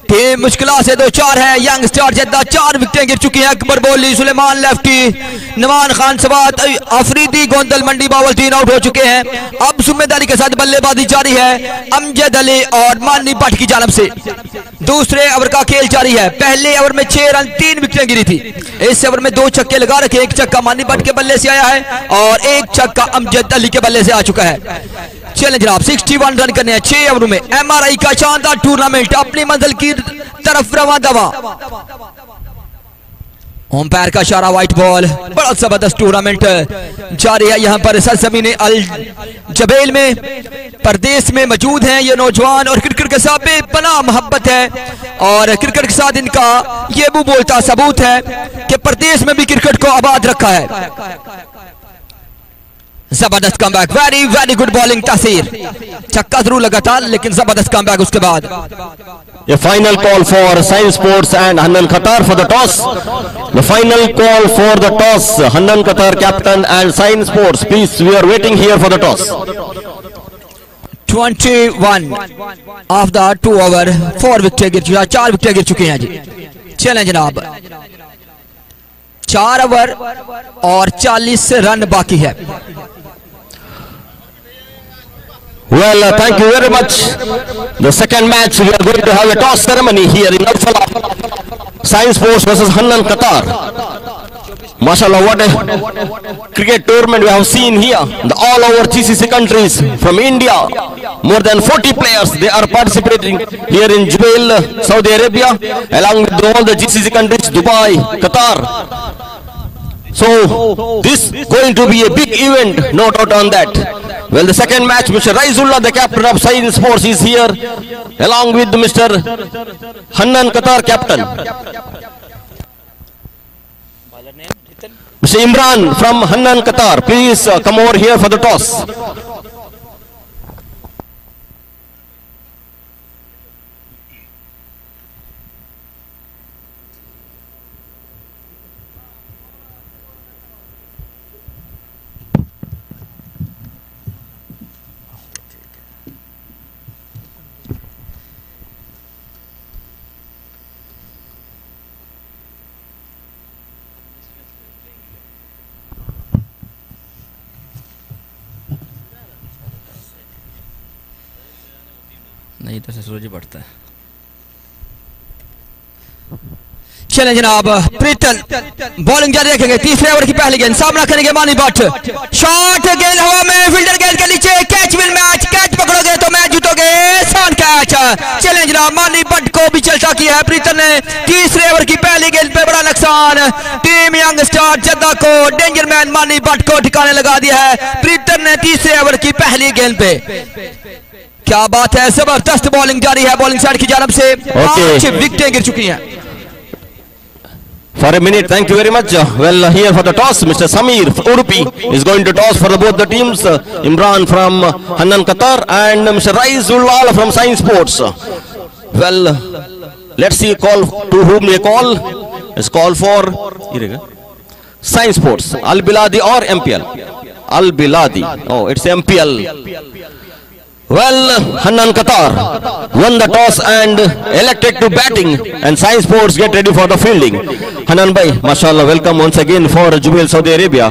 टीम मुश्किल से दो चार है, यंग स्टार जद्दा चार विकेटें गिर चुकी हैं, अकबर बोली, सुलेमान लेफ्टी नमान खान सबात अफरीदी, गोंदल, मंडी, बावल तीन आउट हो चुके हैं। अब ज़िम्मेदारी के साथ बल्लेबाजी जारी है, अमजद अली और मानी भट्ट की जानब से। दूसरे ओवर का खेल जारी है, पहले ओवर में छह रन, तीन विकेटें गिरी थी। इस ओवर में दो छक्के लगा रखे, एक छक्का मानी भट्ट के बल्ले से आया है और एक छक्का अमजद अली के बल्ले से आ चुका है। चले जनाब 61 रन करने हैं, छह ओवर में। एमआरआई का शानदार टूर्नामेंट अपनी मंजिल की तरफ़ रवा दवा। ओम्पायर का इशारा व्हाइट बॉल बड़ा ज़बरदस्त टूर्नामेंट जारी है यहाँ पर सरजमीन अल जबेल में। प्रदेश में मौजूद हैं ये नौजवान और क्रिकेट के साथ बेपना मोहब्बत है। और क्रिकेट के साथ इनका ये भी बोलता सबूत है कि प्रदेश में भी क्रिकेट को आबाद रखा है। ज़बरदस्त कम very very good bowling Taseer छक्का ज़रूर लगातार लेकिन ज़बरदस्त कम उसके बाद। ये final call for science sports and Hanan Khattar for the toss the final call for the toss Hanan Khattar captain and science sports please we are waiting here for the toss 21 of the two over four wicket गिर चुके चार विकेट गिर चुके हैं जी। चलें जनाब। चार ओवर और 40 रन बाकी है। Well, uh, thank you very much. The second match, we are going to have a toss ceremony here in Alfala. Science Force versus Hannan Qatar. Mashallah, what a cricket tournament we have seen here. The all over GCC countries from India. More than 40 players, they are participating here in Jubail, Saudi Arabia, along with all the GCC countries, Dubai, Qatar. So this is going to be a big event, no doubt on that. Well, the second match, Mr. Raizullah, the captain of Science Sports, is here, along with Mr. Hannan Qatar captain. Mr. Imran from Hannan Qatar, please uh, come over here for the toss. नहीं तो सूरज बढ़ता है। चलें जनाब, प्रीतल बॉलिंग जारी रखेंगे तीसरे ओवर की पहली गेंद सामना करेंगे मानी भट्ट शॉट गेंद हवा में फील्डर गेंद के नीचे कैच विल मैच कैच पकड़ोगे तो मैच जीतोगे सान कैच चलें जनाब, मानी भट्ट को भी चलता किया है प्रीतल ने, तीसरे ओवर की पहली गेंद पे बड़ा नुकसान। टीम यंग स्टार जद्दा को डेंजर मैन मानी भट्ट को ठिकाने लगा दिया है, प्रीतल ने तीसरे ओवर की पहली गेंद पे। क्या बात है ज़बरदस्त बॉलिंग जारी है बॉलिंग साइड की जानब से पाँच विकेटें गिर चुकी हैं For a minute, thank you very much. Uh, Well, uh, here for the toss, Mr. Samir Urupi is going to toss for the, both the teams. Uh, Imran from uh, Hannan Qatar and uh, Mr. Rais Ulwal from Science Sports. Uh, Well, uh, let's see call to whom they call. It's call for. Science Sports, Al Biladi or MPL. Al Biladi. Oh, it's MPL. Well, Hannan Qatar won the toss and elected to batting and Science Sports get ready for the fielding. Hannan Bhai, mashallah, welcome once again for Jubail, Saudi Arabia.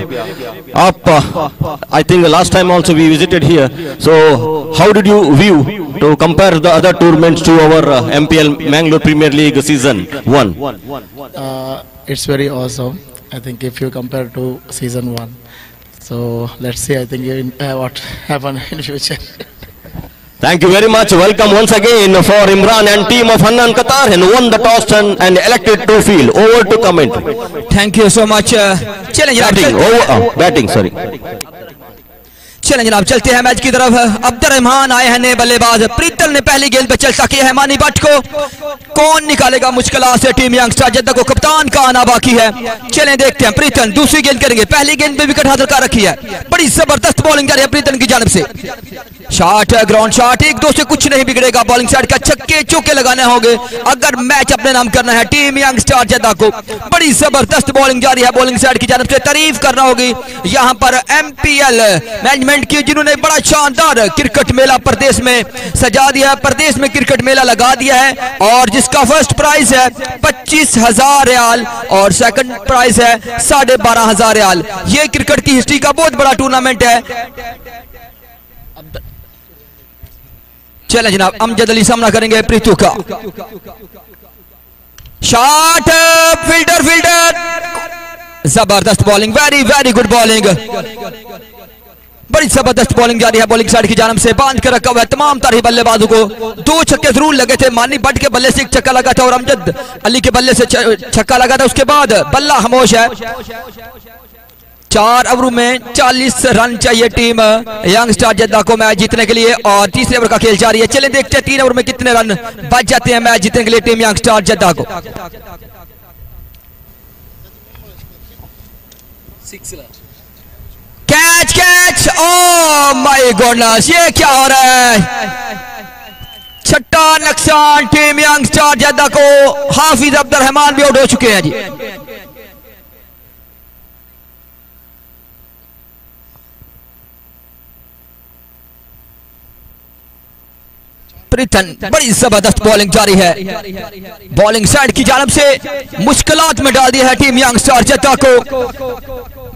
Up, uh, I think last time also we visited here. So, how did you view to compare the other tournaments to our uh, MPL Mangalore Premier League season one? uh, it's very awesome. I think if you compare to season one, so let's see. I think in, uh, what happen in future. Thank you very much. Welcome once again for Imran and team of Hannan Qatar and won the toss and, and elected to field. Over to commentary. Thank you so much चलें जनाब Batting, चल- over, oh, batting, चलें जनाब चलते हैं मैच की तरफ़ अब्दुल रहमान आए हैं नए बल्लेबाज प्रीतल ने पहली गेंद पे चलता किया है मानी भट्ट को कौन निकालेगा मुश्किल से टीम यंगस्टर जद्दा को कप्तान का आना बाकी है चलें देखते हैं प्रीतल दूसरी गेंद करेंगे पहली गेंद पे विकेट हासिल कर रखी है बड़ी ज़बरदस्त बॉलिंग जा रही है प्रीतल की जानब से शॉट ग्राउंड शॉट एक, दो से कुछ नहीं बिगड़ेगा बॉलिंग साइड का छक्के चौके लगाने होंगे। अगर मैच अपने नाम करना है टीम यंग स्टार जद्दा को। बड़ी ज़बरदस्त बॉलिंग जारी है बॉलिंग साइड की जानब से तारीफ़ करना होगी। यहाँ पर एमपीएल मैनेजमेंट की, जिन्होंने बड़ा शानदार क्रिकेट मेला प्रदेश में सजा दिया है, प्रदेश में क्रिकेट मेला लगा दिया है। और जिसका फ़र्स्ट प्राइज है, पच्चीस हज़ार रियाल। और सेकंड प्राइज है, साढ़े बारह हज़ार रियाल। ये क्रिकेट की हिस्ट्री का बहुत बड़ा टूर्नामेंट है। चलें जनाब अमजद अली सामना करेंगे, प्रीतु का। शॉट फील्डर फील्डर ज़बरदस्त bowling very very good bowling बड़ी ज़बरदस्त बॉलिंग जारी है बॉलिंग साइड की जानब से। बाँध कर रखा हुआ है, तमाम तारीफ़ बल्लेबाजों को। दो छक्के ज़रूर लगे थे, मानी भट्ट के बल्ले से एक छक्का लगा था और अमजद अली के बल्ले से छक्का लगा था। उसके बाद बल्ला खामोश है। चार ओवर में 40 रन चाहिए टीम। यंग स्टार जद्दा को मैच जीतने के लिए और तीसरे ओवर का खेल जारी है। चले देखते हैं तीन ओवर में कितने रन बच जाते हैं मैच जीतने के लिए टीम यंग स्टार जद्दा को। Catch catch! O my goodness ये क्या हो रहा है? छठा नुकसान टीम यंग स्टार जद्दा को। हाफिज अब्दुल रहमान भी आउट हो चुके हैं जी। प्रीतन बड़ी ज़बरदस्त बॉलिंग जारी है। बॉलिंग साइड की जानब से मुश्किलात में डाल दिया है टीम यंग स्टार जद्दा को।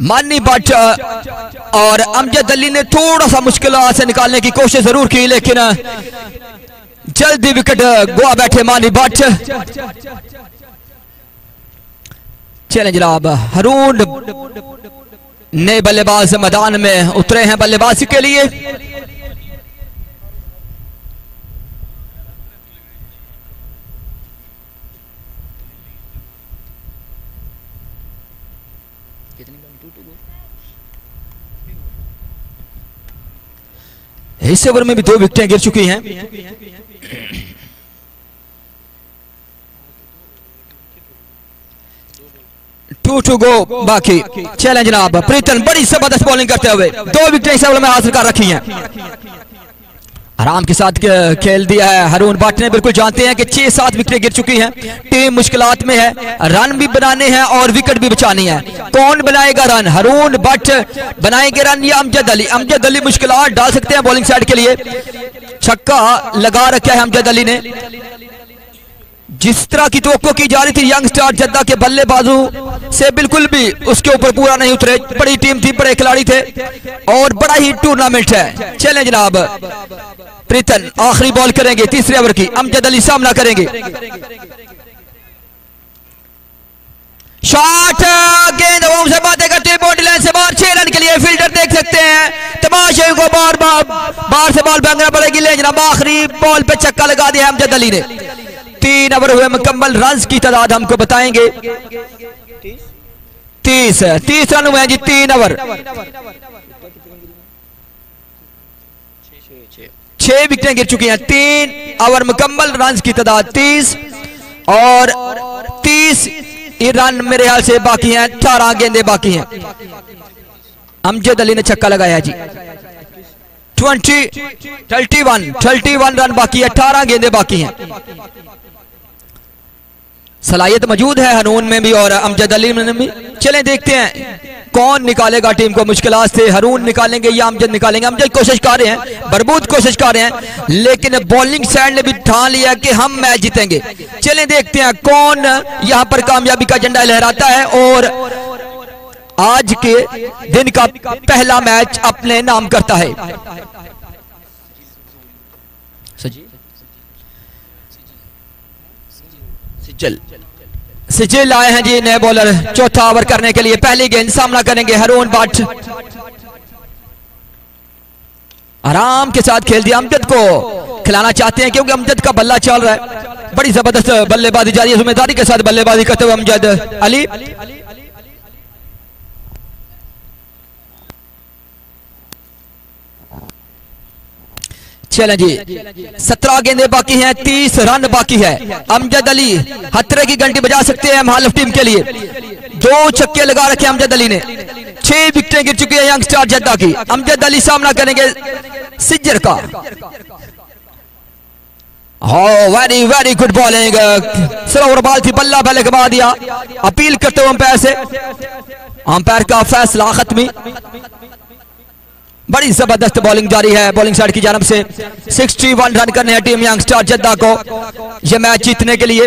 मानी भट्ट और अमजद अली ने थोड़ा सा मुश्किल से निकालने की कोशिश ज़रूर की, लेकिन जल्दी विकेट गोवा बैठे मानी भट्ट चलें जनाब रून नए बल्लेबाज मैदान में उतरे हैं बल्लेबाजी के लिए। इस ओवर में भी दो विकेटें गिर चुकी हैं। टू टू गो बाकी। चैलेंज जनाब, प्रीतन बड़ी ज़बरदस्त बॉलिंग करते हुए दो विकेटें इस ओवर में हासिल कर रखी हैं। आराम के साथ खेल दिया है। हरून भट्ट ने बिल्कुल जानते हैं कि छह सात विकेटें गिर चुकी हैं। टीम मुश्किलात में है। रन भी बनाने हैं और विकेट भी बचानी है। कौन बनाएगा रन? हरून भट्ट बनाएँगे रन या अमजद अली? अमजद अली मुश्किलात डाल सकते हैं बॉलिंग साइड के लिए। छक्का लगा रखा है अमजद अली ने। जिस तरह की तो की जा रही थी यंग स्टार जद्दा के बल्लेबाजों से बिल्कुल भी उसके ऊपर पूरा नहीं उतरे। बड़ी टीम थी, बड़े खिलाड़ी थे और बड़ा ही टूर्नामेंट है। चले जनाब, प्रीतन, आखिरी बॉल करेंगे, तीसरे ओवर की। अमजद अली सामना करेंगे। शॉट गेंद से बातें करते हुए बॉडी लाइन से बाहर। छह रन के लिए फील्डर देख सकते हैं। तमाशे को बार बार बाहर से बॉल फेंकना पड़ेगी। ले जनाब, आखिरी बॉल पे चक्का लगा दिया अमजद अली ने। तीन ओवर हुए मुकम्मल रन की तादाद हमको बताएँगे। तीस तीस रन हुए जी, तीन ओवर छह विकेटें गिर चुकी हैं, तीन ओवर मुकम्मल रन की तादाद तीस। और तीस रन मेरे ख्याल से बाकी हैं अठारह गेंदे बाकी हैं। अमजद अली ने छक्का लगाया जी। Twenty thirty one thirty one run बाकी है, अठारह गेंदे बाकी हैं। सलाहियत मौजूद है हनून में भी और अमजद अली में भी। चलें, देखते हैं कौन निकालेगा टीम को मुश्किल से। हरून निकालेंगे या अमजद निकालेंगे? अमजद कोशिश कर रहे हैं बरबूत कोशिश कर रहे हैं, लेकिन बॉलिंग साइड ने भी ठान लिया कि हम मैच जीतेंगे। चलें, देखते हैं कौन यहाँ पर कामयाबी का झंडा लहराता है और आज के दिन का पहला मैच अपने नाम करता है। सिजल सिजिल आए हैं जी नए बॉलर चौथा ओवर करने के लिए पहली गेंद सामना करेंगे हरून भट्ट। आराम के साथ खेल दिया अमजद को। खिलाना चाहते हैं क्योंकि अमजद का बल्ला चल रहा है। बड़ी ज़बरदस्त बल्लेबाजी जारी है। ज़िम्मेदारी के साथ बल्लेबाजी करते हुए अमजद। अली? चलें जी सत्रह गेंदे बाकी हैं, तीस रन बाकी है। अमजद अली हथरे की घंटी बजा सकते हैं महालफ टीम के लिए। दो छक्के लगा रखे अमजद अली ने। छह विकेटें गिर चुकी है यंग स्टार जद्दा की। अमजद अली सामना करेंगे सिजर का। Very very good bowling slower ball थी, बल्ला पहले गवा दिया। अपील करते हुए अंपायर से। अंपायर का फैसला खत्मी बड़ी ज़बरदस्त बॉलिंग जारी है। बॉलिंग साइड की जानब से 61 रन करने हैं टीम यंगस्टार जद्दा को। यह मैच जीतने के लिए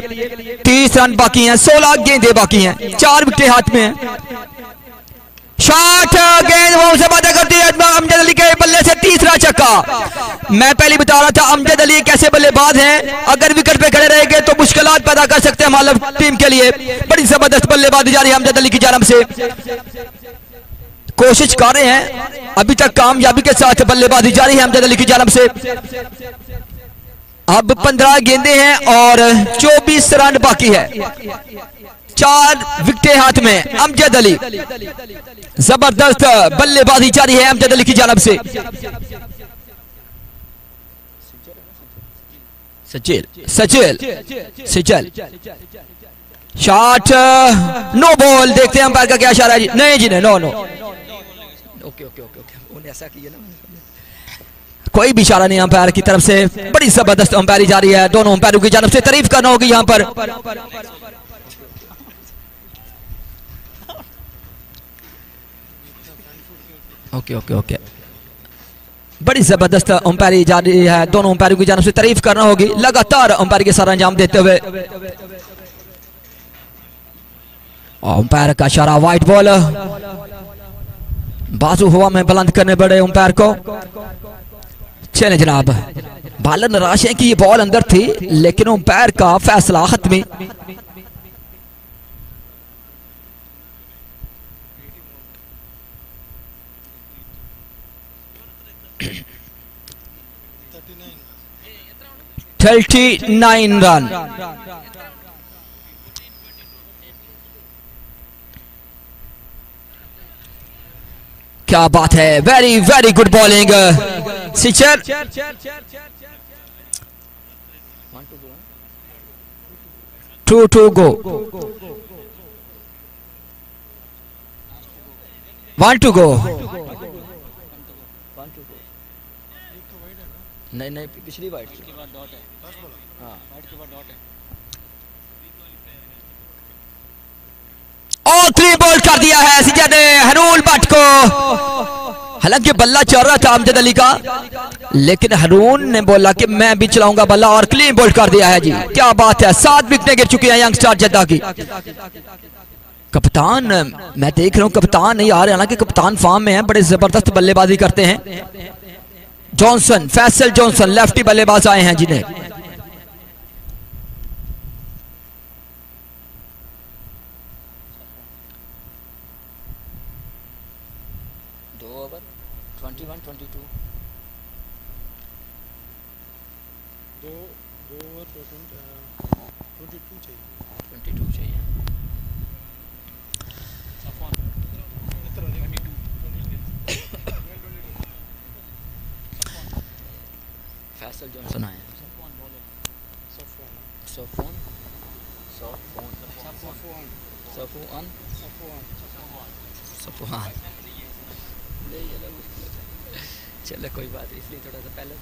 30 रन बाकी हैं 16 गेंदे बाकी हैं, चार विकेट हाथ में हैं। शॉट गेंद वो से बातें करती है अमजद अली के बल्ले से तीसरा चक्का मैं पहले बता रहा था अमजद अली कैसे बल्लेबाज हैं। अगर विकेट पे खड़े रहेंगे तो मुश्किल पैदा कर सकते हैं मालव टीम के लिए। बड़ी ज़बरदस्त बल्लेबाजी जारी है अमजद अली की जानब से। कोशिश कर रहे हैं। अभी तक कामयाबी के साथ बल्लेबाजी जारी है अमजद अली की जानब से। अब पंद्रह गेंदे हैं और चौबीस रन बाकी है। चार विकटे हाथ में अमजद अली। ज़बरदस्त बल्लेबाजी जारी है अमजद अली की जानब से। सचिल सचिल सिचल शॉट, नो बॉल, देखते हैं अंपायर का क्या इशारा है। जी, नहीं जी, नहीं, no no. Okay okay okay okay. उन्हें ऐसा किया ना कोई भी इशारा नहीं अंपायर की तरफ़ से। बड़ी ज़बरदस्त अंपायरी जारी है। दोनों अंपायरों की जानब से तारीफ़ करना होगी यहाँ पर। Okay okay okay. बड़ी ज़बरदस्त अंपायरी जारी है। दोनों अंपायरों की जानब से तारीफ़ करना होगी। लगातार अंपायर के सारा अंजाम देते हुए। अंपायर का इशारा व्हाइट बॉल बाजू हवा में बुलंद करने पड़े अंपायर को। चले जनाब। बालर निराश है कि बॉल अंदर थी, लेकिन अंपायर का फैसला हतमी थर्टी नाइन रन। क्या बात है? Very very good bowling सिचर two to go one to go नहीं नहीं पिछली वाइट और थ्री बॉल कर दिया है सिजर ने हरून भट्ट को। हालाँकि बल्ला चल रहा था अमजद अली का, लेकिन हरून ने बोला कि मैं भी चलाऊँगा बल्ला और क्लीन बोल्ड कर दिया है जी। क्या बात है, सात विकेटें गिर चुकी हैं यंगस्टार जद्दा की। कप्तान, मैं देख रहा हूँ कप्तान नहीं आ रहे, हालाँकि कप्तान फॉर्म में है, बड़े ज़बरदस्त बल्लेबाजी करते हैं। जॉनसन फैसल जॉनसन लेफ्टी बल्लेबाज आए हैं जिन्हें दो over twenty one twenty two दो दो ओवर ट्वेंटी टू चाहिए ट्वेंटी टू चाहिए फैसल जॉनसन आए सफोन सफोन सफोन सफोन चलो कोई बात इसलिए थोड़ा सा पहले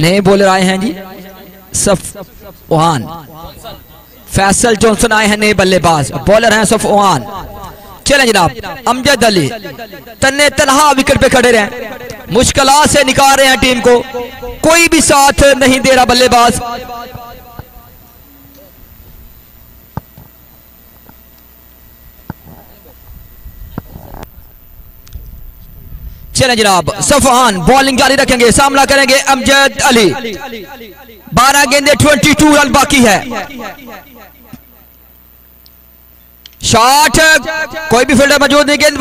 नए बॉलर आए हैं जी? सफवान फैसल जॉनसन आए हैं नए बल्लेबाज। बॉलर हैं सफ ओहान। चले जनाब अमजद अली। तन्ने तनहा विकेट पे खड़े रहे। मुश्किल से निकाल रहे हैं टीम को। कोई भी साथ नहीं दे रहा बल्लेबाज। चलें जनाब, सफान बॉलिंग जारी रखेंगे, सामना करेंगे अमजद अली। बारह गेंदे ट्वेंटी टू रन बाकी है। शॉट कोई भी फील्डर मौजूद नहीं, गेंद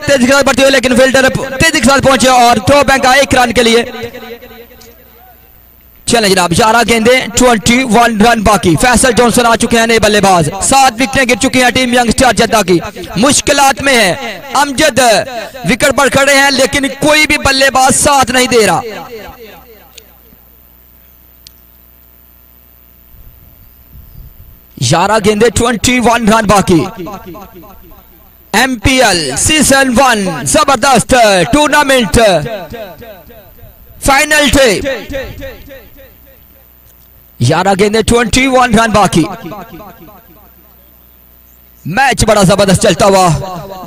तेज़ी के साथ बढ़ती हुई लेकिन फील्डर तेज़ी के साथ पहुँचे और थ्रो बैंक आए एक रन के लिए। चलें जनाब ग्यारह गेंदे, ट्वेंटी वन रन बाकी। फैसल जॉनसन आ चुके हैं नए बल्लेबाज। सात विकेटें गिर चुकी हैं टीम यंगस्टर जद्दा की। मुश्किल में है। अमजद विकेट पर खड़े हैं, लेकिन कोई भी बल्लेबाज साथ नहीं दे रहा। ग्यारह गेंदे, ट्वेंटी वन रन बाकी। एमपीएल सीज़न वन ज़बरदस्त टूर्नामेंट फाइनल थे ग्यारह गेंदे ट्वेंटी वन रन बाकी। मैच बड़ा ज़बरदस्त चलता हुआ।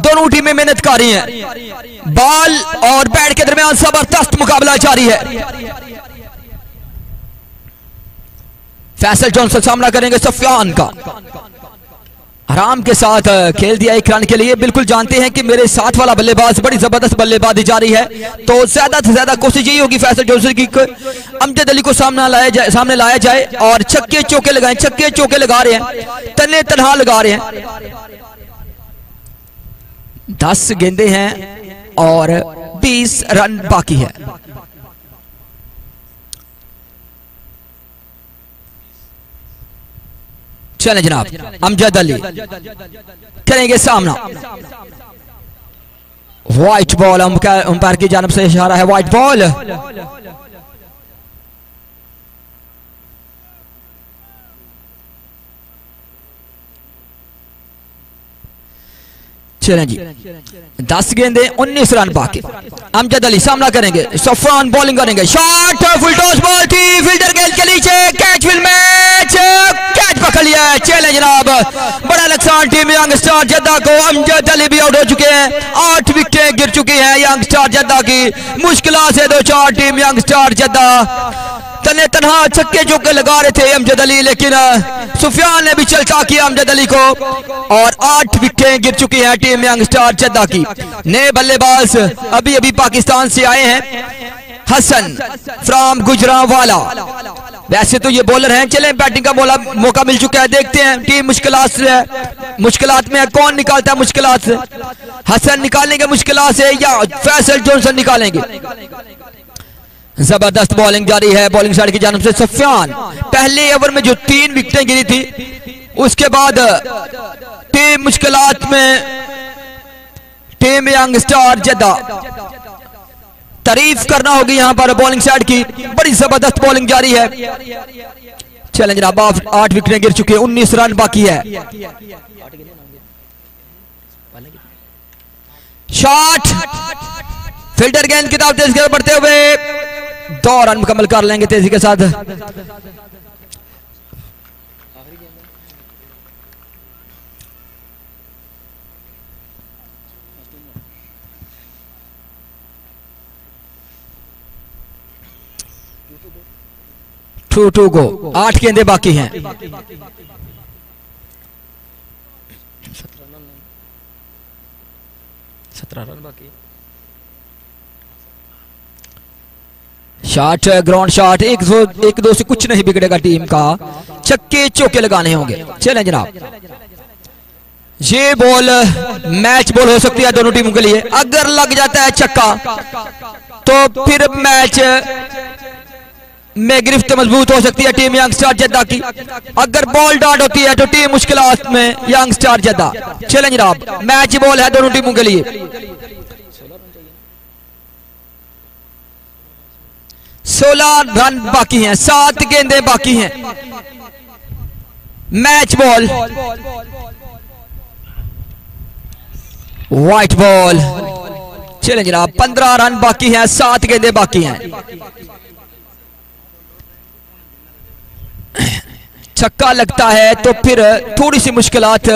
दोनों टीमें मेहनत कर रही हैं। बॉल और बैट के दरमियान ज़बरदस्त मुकाबला जारी है। फैसल जॉनसन सामना करेंगे सफियान का। आराम के साथ खेल दिया एक रन के लिए। बिल्कुल जानते हैं कि मेरे साथ वाला बल्लेबाज, बड़ी ज़बरदस्त बल्लेबाजी जारी है। तो ज़्यादा से ज़्यादा कोशिश यही होगी फैसल जॉनसन की अमजद अली को सामना लाया जाए, सामने लाया जाए और छक्के चौके लगाए, छक्के चौके लगा रहे हैं तने तनहा लगा रहे हैं। दस गेंदे हैं और बीस रन बाकी है। चलें जनाब, अमजद अली। करेंगे सामना। व्हाइट बॉल अंपायर की जानब से इशारा है व्हाइट बॉल चलें जी दस गेंदे, उन्नीस रन बाकी। अमजद अली सामना करेंगे। सफान बॉलिंग करेंगे। शॉट फुल टॉस बॉल थी फील्डर गेंद के नीचे। कैच विल मैच कैच पकड़ लिया चले जनाब। बड़ा नुकसान टीम यंग स्टार जद्दा को। अमजद अली भी आउट हो चुके हैं। आठ विकेटें गिर चुकी हैं यंग स्टार जद्दा की। मुश्किल से दो चार टीम यंग स्टार जद्दा। तने तनहा छक्के चौके लगा रहे थे अमजद अली, लेकिन सुफियान ने भी चलता किया अमजद अली को, और आठ विकेटें गिर चुकी हैं टीम यंग स्टार जद्दा की। नए बल्लेबाज अभी अभी पाकिस्तान से आए हैं। हसन फ्रॉम गुजरावाला। वैसे तो ये बॉलर हैं, चले बैटिंग का बोला, मौका मिल चुका है, देखते हैं, टीम मुश्किल से, मुश्किलात में है, कौन निकालता है मुश्किल से? हसन निकालेंगे मुश्किल से, या फैसल जॉनसन निकालेंगे? ज़बरदस्त बॉलिंग जारी है। बॉलिंग साइड की जानब से सफियान। पहले ओवर में जो तीन विकेटें गिरी थी, उसके बाद टीम मुश्किलात में टीम यंग स्टार जद्दा तारीफ़ करना होगी यहाँ पर बॉलिंग साइड की। बड़ी ज़बरदस्त बॉलिंग जारी है। चलें जनाब, आठ विकेटें गिर चुकी है, उन्नीस रन बाकी है। शॉट फ़िल्टर गेंद की तरफ़ तेज बढ़ते हुए। दो रन मुकम्मल कर लेंगे तेज़ी के साथ। टू टू गो आठ गेंदे बाकी हैं। सत्रह रन बाकी शॉट ग्राउंड शॉट एक दो एक दो से कुछ नहीं बिगड़ेगा टीम का। छक्के चौके लगाने होंगे। चलें जनाब। ये बॉल मैच बॉल हो सकती है दोनों टीमों के लिए। अगर लग जाता है छक्का तो फिर मैच में गिरफ्त मज़बूत हो सकती है टीम यंग स्टार जद्दा की। अगर बॉल डाट होती है तो टीम मुश्किल में यंग स्टार जद्दा। चलें जनाब मैच बॉल है दोनों टीमों के लिए। सोलह रन बाकी हैं, सात गेंदे बाकी हैं। Match ball. व्हाइट बॉल चलें जनाब, पंद्रह रन बाकी हैं, सात गेंदे बाकी हैं। छक्का लगता है तो फिर थोड़ी सी मुश्किलात,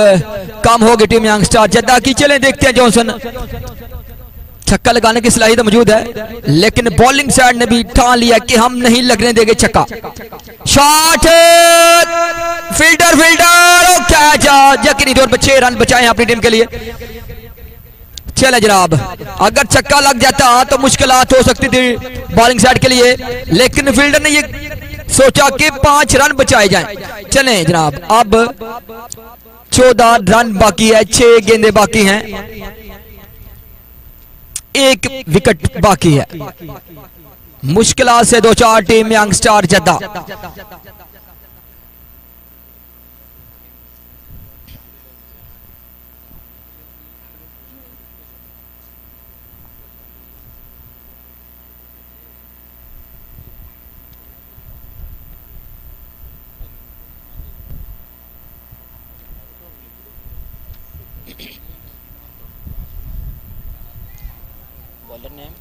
कम होगी टीम यंग स्टार जद्दा की चले, देखते हैं जॉनसन। छक्का लगाने की सलाहियत मौजूद है। लेकिन बॉलिंग साइड ने भी ठान लिया कि हम नहीं लगने देंगे छक्का। शॉट फील्डर फील्डर यकीनी तौर पर छह रन बचाए अपनी टीम के लिए। चले जनाब, अगर छक्का लग जाता तो मुश्किल हो सकती थी बॉलिंग साइड के लिए। लेकिन फील्डर ने ये सोचा कि पाँच रन बचाए जाएँ। चले जनाब, अब चौदह रन बाकी है, छह गेंदे बाकी हैं। एक विकेट बाकी है। मुश्किल से दो चार team young star Jeddah. Bowler name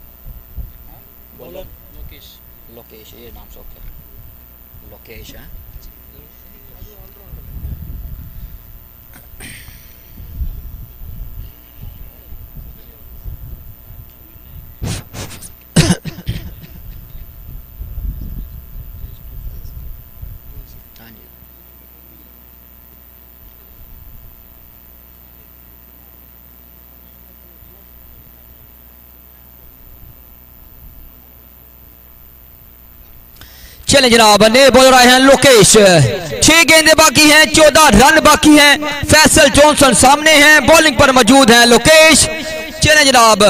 bowler Lokesh Lokesh ये नाम से ओके लोकेश है हाँ? चले जनाब, ने बोल रहे हैं लोकेश। छह गेंदे बाकी हैं, चौदह रन बाकी हैं। फैसल जॉनसन सामने हैं बॉलिंग पर मौजूद हैं लोकेश। चले जनाब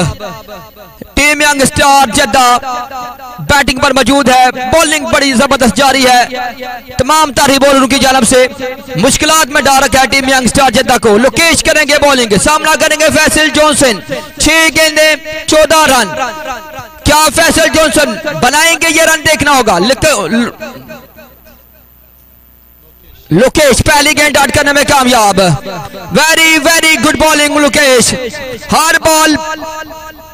team young star Jeddah batting पर मौजूद है। बॉलिंग बड़ी ज़बरदस्त जारी है। तमाम तारी बॉलरों की जानब से मुश्किल में डाल रखा है टीम यंग स्टार जद्दा को। लोकेश करेंगे बॉलिंग सामना करेंगे फैसल जॉनसन। छह गेंदे, चौदह रन। क्या फैसल जॉनसन? बनाएँगे ये रन, देखना होगा। लोकेश, पहली गेंद डाट करने में कामयाब। Very very good bowling Lokesh. हर बॉल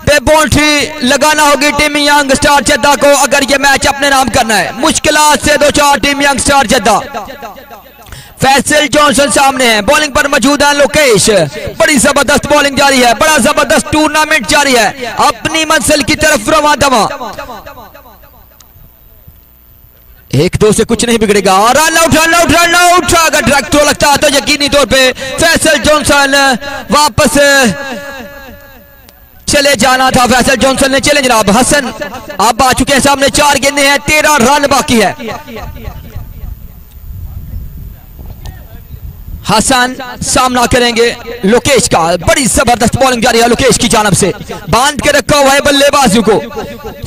पे बाउंड्री लगाना होगी टीम यंग स्टार जद्दा को, अगर ये मैच अपने नाम करना है। मुश्किल से दो चार team young star Jeddah. Faisal Johnson सामने है। बॉलिंग पर मौजूद है लोकेश। बड़ी ज़बरदस्त बॉलिंग जारी है। बड़ा ज़बरदस्त टूर्नामेंट जारी है। अपनी मंजिल की तरफ़ रवा दवा। एक, दो से कुछ नहीं बिगड़ेगा। Run out run out run out अगर ड्रैग थ्रो लगता है तो यकीनी तौर पे फैसल जॉनसन वापस चले जाना था। फैसल जॉनसन ने चले जनाब हसन। अब आ चुके हैं सामने। चार गेंदे हैं, तेरह रन बाकी है। हसन सामना करेंगे लोकेश का। बड़ी ज़बरदस्त बॉलिंग जारी है लोकेश की जानब से। बाँध के रखा हुआ है बल्लेबाजों को।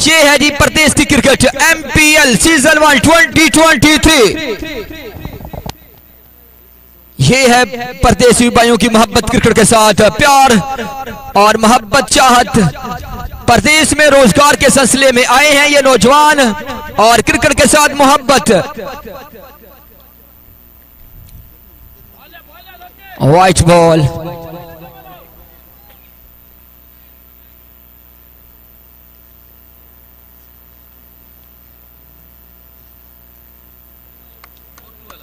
ये है जी प्रदेश की cricket MPL season one twenty twenty three ये है परदेसी भाइयों की मोहब्बत क्रिकेट के साथ प्यार और मोहब्बत चाहत। प्रदेश में रोज़गार के सिलसिले में आए हैं ये नौजवान और क्रिकेट के साथ मोहब्बत। व्हाइट बॉल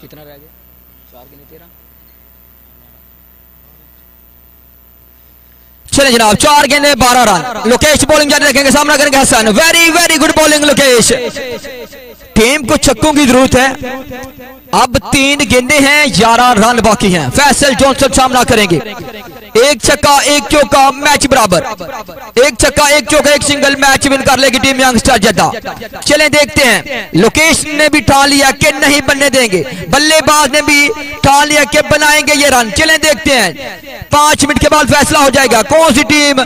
कितना रह गया? चार गिने तेरह? चले जनाब, चार गेंदे, बारह रन। लोकेश बॉलिंग जारी रखेंगे सामना करेंगे Hasan. Very very good bowling Lokesh. Team को छक्कों की ज़रूरत है। अब तीन गेंदे हैं, ग्यारह रन बाकी हैं। फैसल जॉनसन सामना करेंगे। एक छक्का, एक चौका मैच बराबर। एक छक्का, एक चौका, एक सिंगल मैच विन कर लेगी टीम यंगस्टर जद्दा चले, देखते हैं। लोकेश ने भी ठान लिया कि नहीं बनने देंगे। बल्लेबाज ने भी ठान लिया कि बनाएँगे ये रन चले, देखते हैं। पाँच मिनट के बाद फैसला हो जाएगा। कौन सी टीम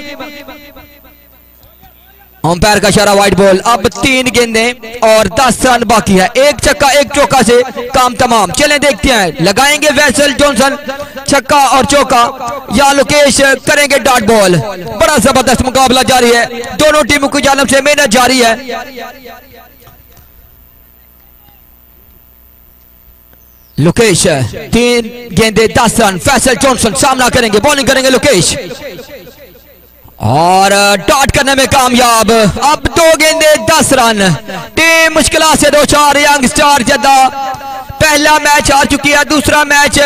अंपायर का इशारा वाइट बॉल अब तीन गेंदें और दस रन बाकी है। एक छक्का, एक चौका से काम तमाम। चलें, देखते हैं। लगाएँगे वैसल जॉनसन। छक्का और चौका। या लोकेश करेंगे डॉट बॉल बड़ा ज़बरदस्त मुकाबला जारी है। दोनों टीमों की जानब से मेहनत जारी है। लोकेश, तीन गेंदे, दस रन। फैसल जॉनसन सामना करेंगे। बॉलिंग करेंगे लोकेश। और डॉट करने में कामयाब। अब दो गेंदे, दस रन। टीम मुश्किल से दो चार, यंग स्टार जद्दा। पहला मैच हार चुकी है, दूसरा मैच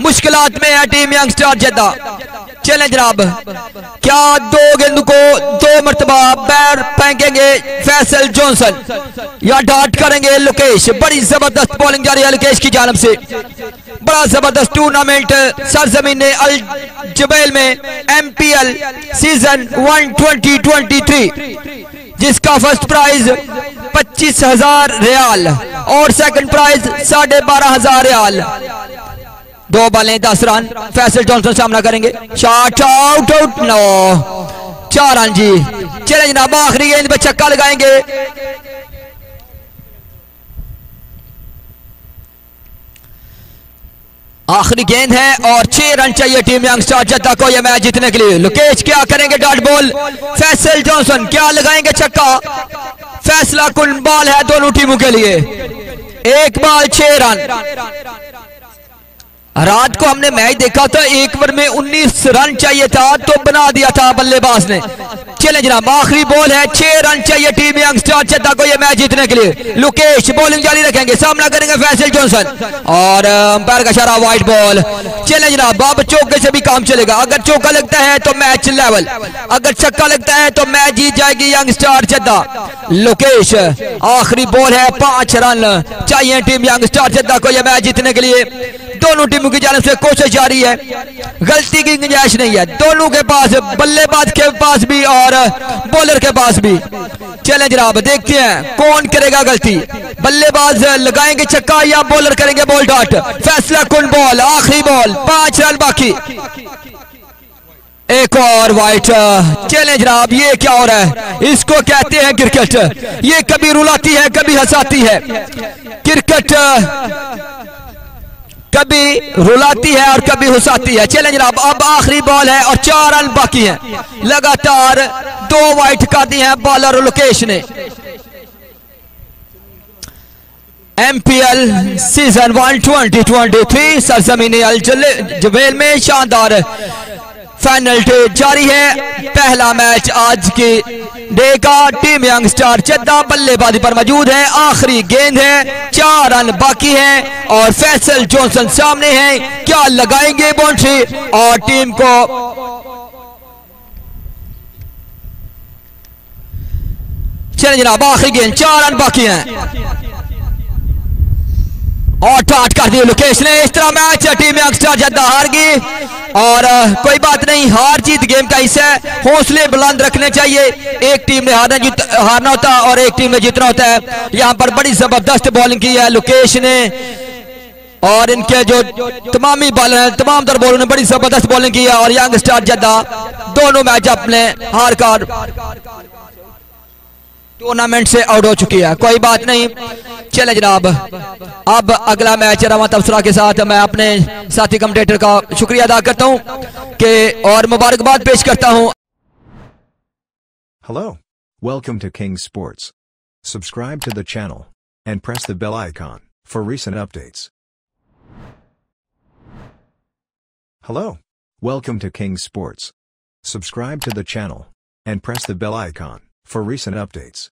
मुश्किलात में है टीम यंग स्टार जद्दा। चलें जनाब क्या दो गेंद को दो मरतबा पैर फेंकेंगे फैसल जॉनसन? या डॉट करेंगे लोकेश? बड़ी ज़बरदस्त बॉलिंग जारी है लोकेश की जानब से। बड़ा ज़बरदस्त टूर्नामेंट सरजमीन अल जुबैल में एमपीएल सीज़न 12023 जिसका फ़र्स्ट प्राइज पच्चीस हज़ार रियाल और सेकंड प्राइज साढ़े बारह हज़ार रियाल। दो बालें दस रन। फैसल जॉनसन सामना करेंगे। शॉट आउट आउट नौ चार रन जी। चले जनाब आखिरी गेंद पे छक्का लगाएँगे आखिरी गेंद है और छह रन चाहिए टीम यंगस्टार जद्दा को यह मैच जीतने के लिए। लोकेश, क्या करेंगे डॉट बॉल? फैसल जॉनसन, क्या लगाएँगे छक्का? फैसला कुल बॉल है दोनों टीमों के लिए। एक बॉल, छह रन। रात को हमने मैच देखा था, एक ओवर में 19 रन चाहिए था तो बना दिया था बल्लेबाज ने। चले जनाब, आखिरी बॉल है, छह रन चाहिए टीम यंगस्टार चद्दा को यह मैच जीतने के लिए। लोकेश बॉलिंग जारी रखेंगे, सामना करेंगे फैसल जॉनसन। और, अंपायर का इशारा व्हाइट बॉल चले जनाब अब चौके से भी काम चलेगा। अगर चौका लगता है तो मैच लेवल अगर छक्का लगता है तो मैच जीत जाएगी यंगस्टार चद्दा लोकेश, आखिरी बॉल है, पाँच रन चाहिए टीम यंगस्टार चद्दा को यह मैच जीतने के लिए। दोनों टीमों की जानब से कोशिश जारी है। गलती की गुंजाइश नहीं है। दोनों के पास बल्लेबाज के पास भी और बॉलर के पास भी। चले जनाब, देखते हैं कौन करेगा गलती। बल्लेबाज लगाएँगे छक्का या बॉलर करेंगे बॉल डॉट फैसला कौन बॉल आखिरी बॉल पाँच रन बाकी। एक और वाइट चले जनाब, ये क्या हो रहा है? इसको कहते हैं क्रिकेट ये कभी रुलाती है, कभी हंसाती है। क्रिकेट कभी रुलाती है और कभी हुसाती है। चले जनाब, अब आखिरी बॉल है और चार रन बाकी हैं। लगातार दो वाइट कर दी है बॉलर लोकेश ने। एमपीएल सीज़न 12023 सरजमीन अल जुबेल में शानदार फाइनल डे जारी है। पहला मैच आज की डे का। टीम यंग स्टार चद्दा बल्लेबाजी पर मौजूद है। आखिरी गेंद है। चार रन बाकी है और फैसल जॉनसन सामने है। क्या लगाएँगे बाउंड्री? और टीम को चले जनाब, आखिरी गेंद। चार रन बाकी हैं। और टाट कर दी लोकेश ने। इस तरह मैच टीम यंगस्टर जद्दा हार गई और कोई बात नहीं, हार जीत गेम का हिस्सा है। हौसले बुलंद रखने चाहिए। एक टीम ने हारना जीत, हारना होता है और एक टीम ने जीतना होता है। यहाँ पर बड़ी ज़बरदस्त बॉलिंग की है लोकेश ने। और इनके जो तमामी बॉलर हैं, तमाम दर बॉलर ने बड़ी ज़बरदस्त बॉलिंग की है। और यंग स्टार जद्दा दोनों मैच अपने हार कर टूर्नामेंट से आउट हो चुकी है। कोई बात नहीं। चले जनाब। अब अगला मैच रवा तबसरा के साथ। मैं अपने साथी कमेंटेटर का शुक्रिया अदा करता हूँ के और मुबारकबाद पेश करता हूँ। Hello welcome to king sports subscribe to the channel and press the bell icon for recent updates hello welcome to king sports subscribe to the channel and press the bell icon for recent updates.